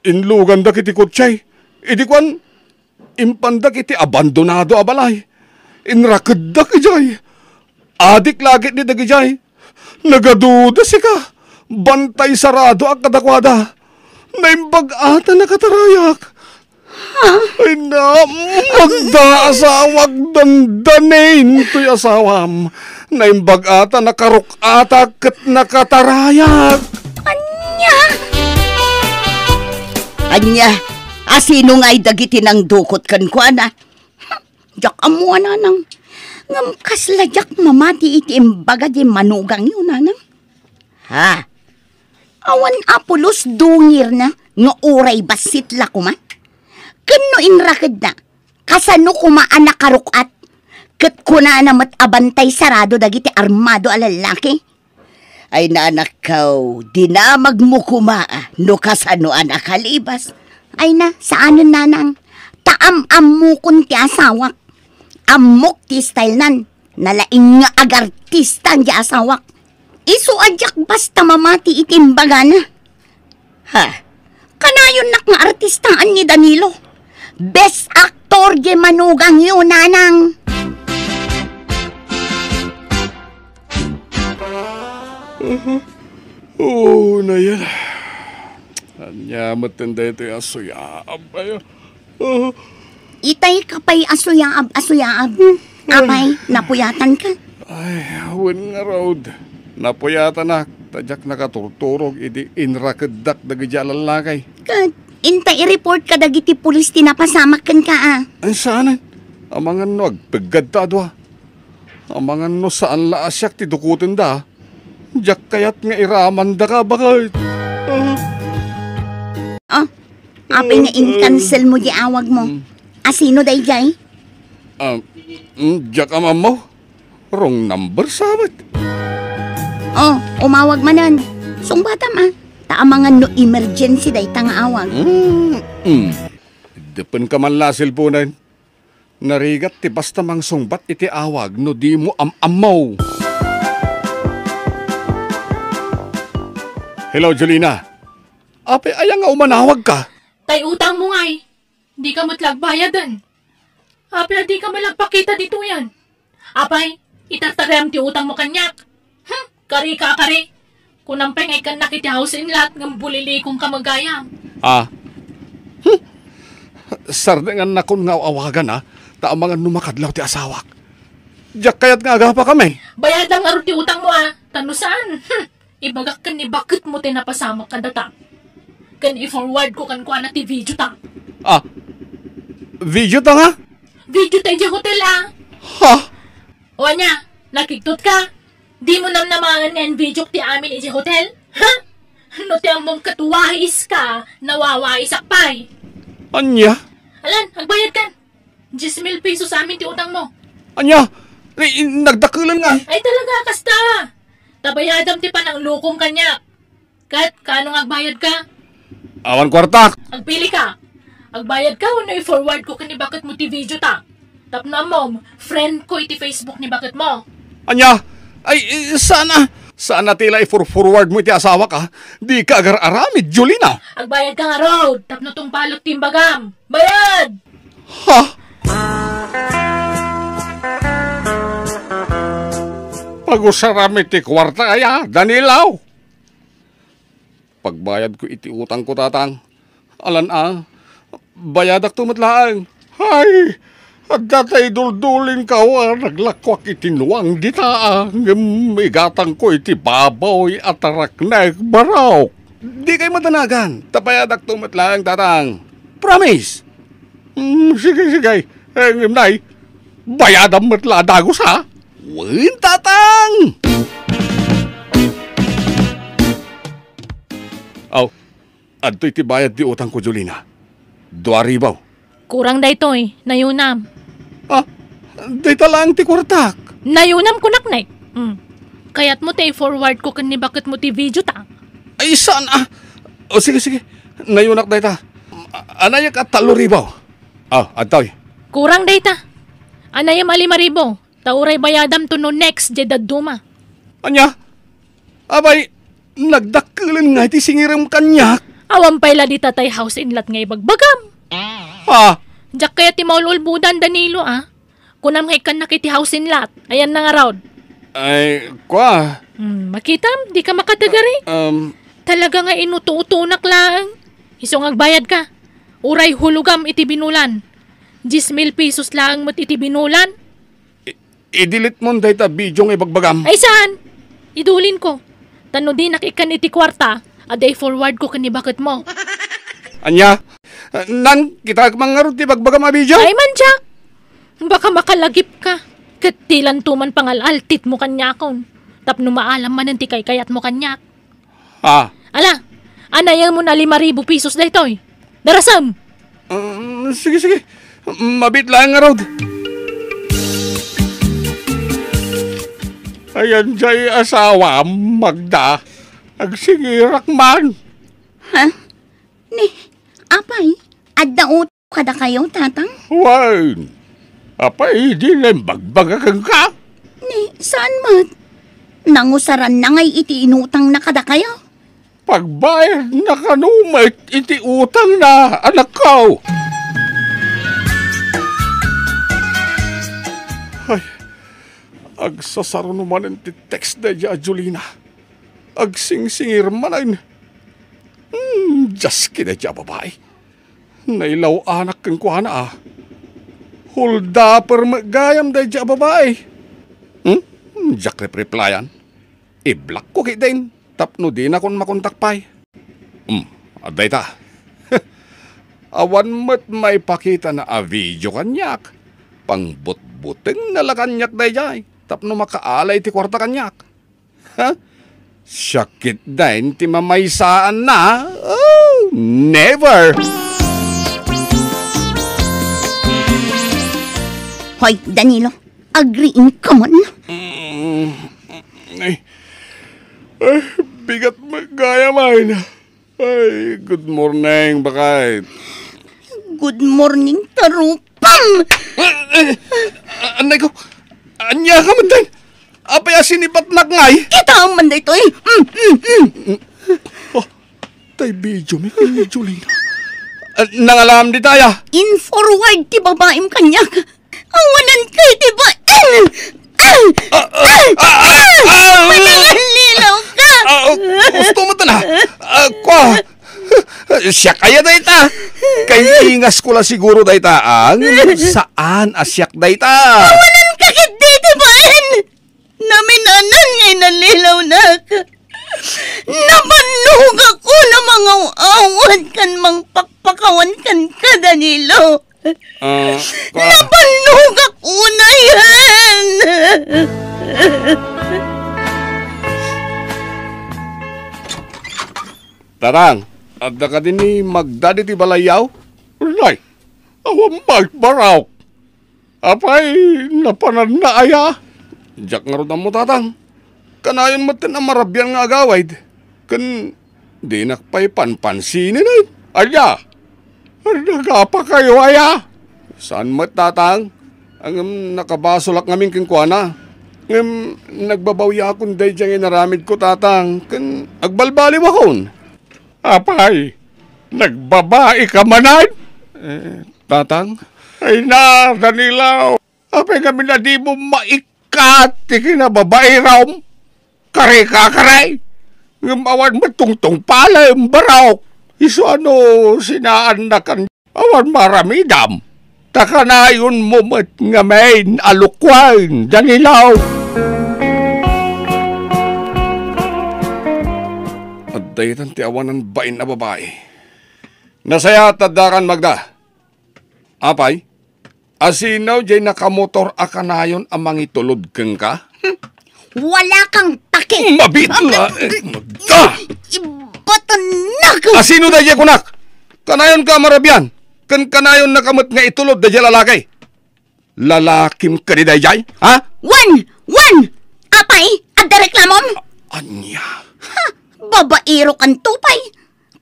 Inlugan da kiti kutsay. Idi kwan, impanda kiti abandonado abalay. Inrakad da kijay. Adik lagit ni dagijay. Nagaduda si ka. Bantay sarado ang kadakwada. Naimbag ata nakatarayak. Ay na, magda asawag dandanin to'y asawam. Naimbag ata nakaruk ata kat nakatarayak. anya? Anya, asino nga'y dagiti ng dukot kan ko, ana? Jak amuan na nang ngam kasladyak mamati iti imbaga di manugang yun, anang. Ha? Awan apulos dungir na nga uray basit la kuma. Kano inrakad na? Kasano kuma anak karukat? Kat kuna na mat abantay sarado dagiti armado alalaki? Ay naanak kaw, di na magmukumaa no kasano anak kalibas. Ay na, saan nanang? Taam-am mo kun ti asawak. Amok ti style nan. Nalaing nga agartistan ti asawak. Isu adyak basta mamati itimbaga na. Ha? Kanayon nak nga artistaan ni Danilo. Best actor di manugang yun, nanang. Oo na yan. Anya matanda ito yung asuya. Abay, oh. Itay ka pa'y asuyaab, asuyaab. Apay, napuyatan ka. Ay, awan nga road. Napuyata na. Tadyak nakaturturog. Idi inrakadak na gadyalan lakay. Kat, Inta i-report ka dagiti pulis tinapasamakan ka ah. Ay saan? Amangan no, agpagad ta adwa. Amangan no saan la asyak ti dukutin da. Diyak kayat nga iraman da ka bakit? Oh, apay nga in-cancel mo di awag mo. Asino day jay? Ah, mm, diyak amam mo. Wrong number sabat. Oh, umawag manan. Sung ma. Taamangan no emergency day tang awag. Mm, mm. Depen ka man la silpunan. Narigat ti basta mang sungbat iti awag no di mo am-amaw. Hello, Jolina. Ape, aya nga umanawag ka. Tay utang mo nga eh. Di ka matlag bayadan. Apay, di ka malagpakita dito yan. Apay, itartarem ti utang mo kanyak. Hm, kari ka kari. Kunampeng ay kan nakiti house in lot ng bulili kong kamagayam. Ah. Hmm. Sardengan na kun nga awagan ha. Ta mga numakadlaw ti asawak. Diyak kayat nga aga pa kami. Bayad lang aro ti utang mo ah. Tano saan? Hm, ibagak kan ni bakit mo tinapasamak ka data. Kan i-forward ko kan kuha na ti video ta. Ah. Video ta nga? Video tayo hotel ah. Ha? O anya, nakiktot ka? Di mo nam namangan nga video ti amin iti hotel? Ha? No ti ang mong katuwais ka, nawawais akpay. Anya? Alan, agbayad kan. 10 mil pesos sa amin ti utang mo. Anya? Ay, nagdakulan nga. Ay talaga, kasta. Tabayadam ti pa ng lukong kanya. Kat, kanong agbayad ka? Awan kwartak. Agpili ka. Agbayad ka o i-forward ko kani bakit mo ti video ta. Tap na mom, friend ko iti Facebook ni bakit mo. Anya? Ay, sana. Sana tila i-forward mo iti asawa ka. Di ka agar-aramid, Jolina. Agbayad ka nga road. Tap na tong palot timbagam. Bayad! Ha? Pag-usarami ti kwarta kaya, Danilaw. Pagbayad ko iti utang ko tatang. Alan ah, bayadak tumatlaang. Hay, at datay duldulin ka wa, naglakwak itinuang dita ah. Ngam igatang ko iti babaw at araknek baraw. Di kay madanagan, tapayadak tumatlaang tatang. Promise. Mm, sige, sige. Eh, ngimnay, bayadam matla dagos ha. Win, tatang! Aw, adto iti bayad di utang ko, Jolina. Dua ribaw. Kurang da ito eh. Nayunam. Ah, dita lang ti kwartak. Nayunam ko naknay. Mm. Kaya't mo tay forward ko kani bakit mo ti video ta. Ay, saan ah? O, sige, sige. Nayunak dita. Anayak at talo ribaw. Ah, adtoy. Kurang da ita. Anayam alimaribo. Tauray bayadam to no next jedad duma. Anya? Abay, nagdakulan nga iti singiram kanyak. Awan pala di tatay house in lot nga ibagbagam. Ha? Diyak kaya ti maulul budan Danilo ah. Kunam nga ikan nakiti house in lot. Ayan na nga raw. Ay, kwa. Hmm, makitam, di ka makatagari. Um, Talaga nga inutu-utunak lang. Isong agbayad ka. Uray hulugam iti binulan. 10 mil pesos lang mat iti binulan. idilit mo dita video nga ibagbagam. Ay saan? Idulin ko. Tano di nakikan iti kwarta. Aday forward ko kani bakit mo. Anya? Nan, kita mangarot ti bagbagam a video? Ay man, Jack. Baka makalagip ka. Katilan tuman pangalaltit mo kanyakon. Tapno maalam man ti kay kayat mo kanyak. Ha? Ala, anayang mo na lima ribu pesos da itoy. Darasam! Um, sige, sige. Mabit lang nga rod. Ayan jay asawa, Magda. Agsingirak man. Ha? Ni, apay, adda uto kada kayo, tatang? Wan. Apay, di na bagbagakan ka. Ni, saan mat? Nangusaran na ngay iti inutang na kada kayo. Pagbayad na kanumit, iti utang na, anak ko. Ay, agsasaro naman ang text na Julina. Agsingsingir manan. Hmm, just kina ya, babae. Nailaw anak kang kuhana ah. Hulda per magayam da ya, babae. Hmm? Jak replyan. I-block ko kay din. Tapno di na kung makontak pay. Hmm, aday ta. Awan mo't may pakita na a video kanyak. Pangbut-buteng nala kanyak day jay. Tapno makaalay ti kwarta kanyak. Ha? Sakit din ti mamaysaan na. Oh, never! Hoy, Danilo, agreeing ka man. Ay, ay bigat magaya man. Ay, good morning, bakit? Good morning, tarupang! Anay ko, anya ka man din. Apay asinipat nak ngay. Kita man da ito eh. Mm, mm, mm. Oh, tay video, may video lina. Uh, nangalam di tayo. In forward ti babaeng kanyak. Awanan kay ti ba? Mananalilaw ka! Ah, oh, gusto mo ta na. Ah, kwa. Siya kaya day ta. Kay ingas ko lang siguro day ta. Ang saan asyak day ta? Awanan ka kit ti ba? Naminanan ngay nalilaw na ka. Nabannog ako na mga awan kan mang pakpakawan kan ka, Danilo. Ah, kwa. Nabannog ako na yan! Tarang, at ka din ni magdadi ti balayaw? Right. Awang magbaraw. Apay, napanan na aya. Diyak nga rin mo tatang. Kanayon mo tin ang marabyan nga agawid. Kan, di nakpay panpansinin ay. Aya, nagapa kayo aya. Saan mo tatang? Ang um, nakabasolak ngamin kinkwana. Ngam, nagbabawya akong day diyang inaramid ko tatang. Kan, agbalbaliw akon. Apay, nagbabae ka manan? Eh, tatang? Ay na, Danilaw. Apay kami na di mo maikat, di kinababae raw. Kare ka karay. Ngamawan matungtong pala yung baraw. Iso ano, sinaan na kan, awan maramidam. Taka na mo mat nga main alukwan, Danilaw. At dahitan ti awan ng bain na babae. Nasaya tadakan magda. Apay, asinaw jay nakamotor akanayon amang itulod keng ka? Wala kang pake! Mabitla! Magda! Ibatan na ka! Asino da jay kunak? Kanayon ka marabyan. Kan kanayon nakamot nga itulod da jay lalaki. Lalakim ka di da jay? Ha? One! One! Apay! Adda reklamom! Anya. Babairo kan tupay!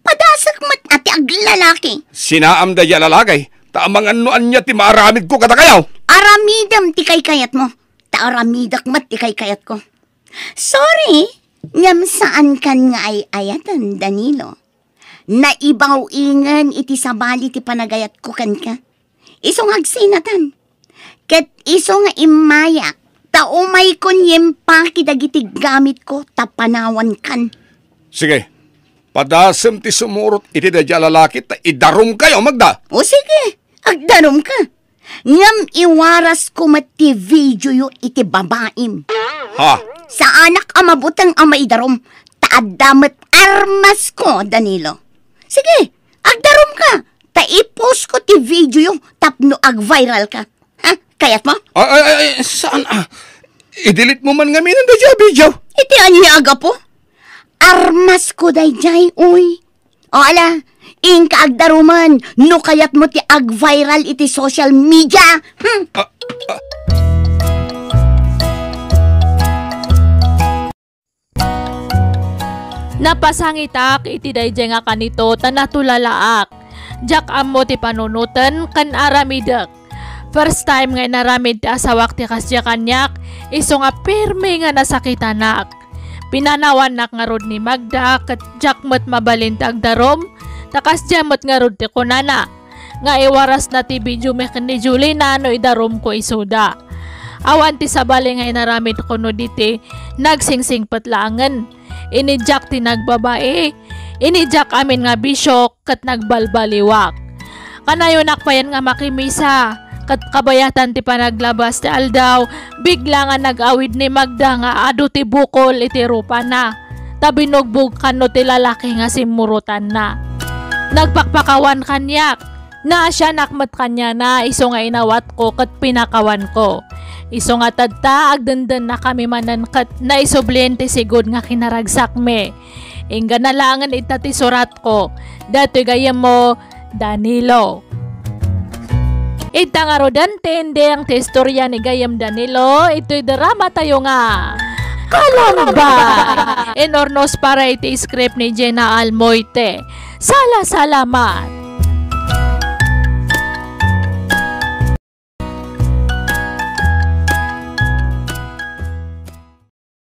Padasak mat ati aglalaki! Sinaam da jay lalaki. Tamang ano anya ti maaramid ko katakayaw. Aramidam ti kay kayat mo. Ta aramidak mat ti kay kayat ko. Sorry! Ngam saan kan nga ay ayatan, Danilo? Naibaw ingan iti sabali ti panagayat ko kan ka. Isong agsinatan. Ket iso nga imayak. Ta umay kon yempa kidagiti gamit ko tapanawan kan. Sige. Padasem ti sumurot iti da jay lalaki ta idarum kayo magda. O sige, agdanom ka. Ngam iwaras ko mati video yu iti babaim. Ha? Sa anak amabutang amaidarom, taadamat armas ko, Danilo. Sige, agdarom ka. Taipos ko ti video yu, tapno ag-viral ka. Ha? Kayat mo? Ay, ay, ay, saan ah? I-delete mo man nga minan da jay video. Iti anyaga po. Armas ko dayjay, uy. O ala, ing kaagdaruman, no kayat mo ti ag-viral iti social media. Hmm? Napasangitak iti dayjay nga kanito tanatulalaak. Jak ammo ti panunutan kan aramidak. First time nga naramid ti asawak ti kasya kanyak, iso nga pirmi nga nasakitanak. Pinanawan nak nga ni Magda kat jakmat mabalin ti agdarom, takas jamot nga ti kunana. Nga iwaras na ti video ni Julie na ano idarom ko isuda. Awan ti sabali nga inaramid ko no diti, nagsingsing patlangan. Inijak ti nagbabae, inijak amin nga bisyok kat nagbalbaliwak. Kanayo nakpayan nga makimisa, kabayatan ti panaglabas ti aldaw, bigla nga nag-awid ni Magda nga ado ti bukol iti rupa na. Tabinugbog kano ti lalaki nga simurutan na. Nagpakpakawan kanyak, Na siya nakmat kanya na iso nga inawat ko kat pinakawan ko. Iso nga tadta agdandan na kami manan kat na isobliente sigod nga kinaragsak me. Ingga na langan itati surat ko. Dato'y gayam mo Danilo. Ita nga rodante hindi ang testorya ni Gayam Danilo. Ito'y drama tayo nga. Kalamba! In ornos para iti script ni Jenna Almoite. Sala salamat!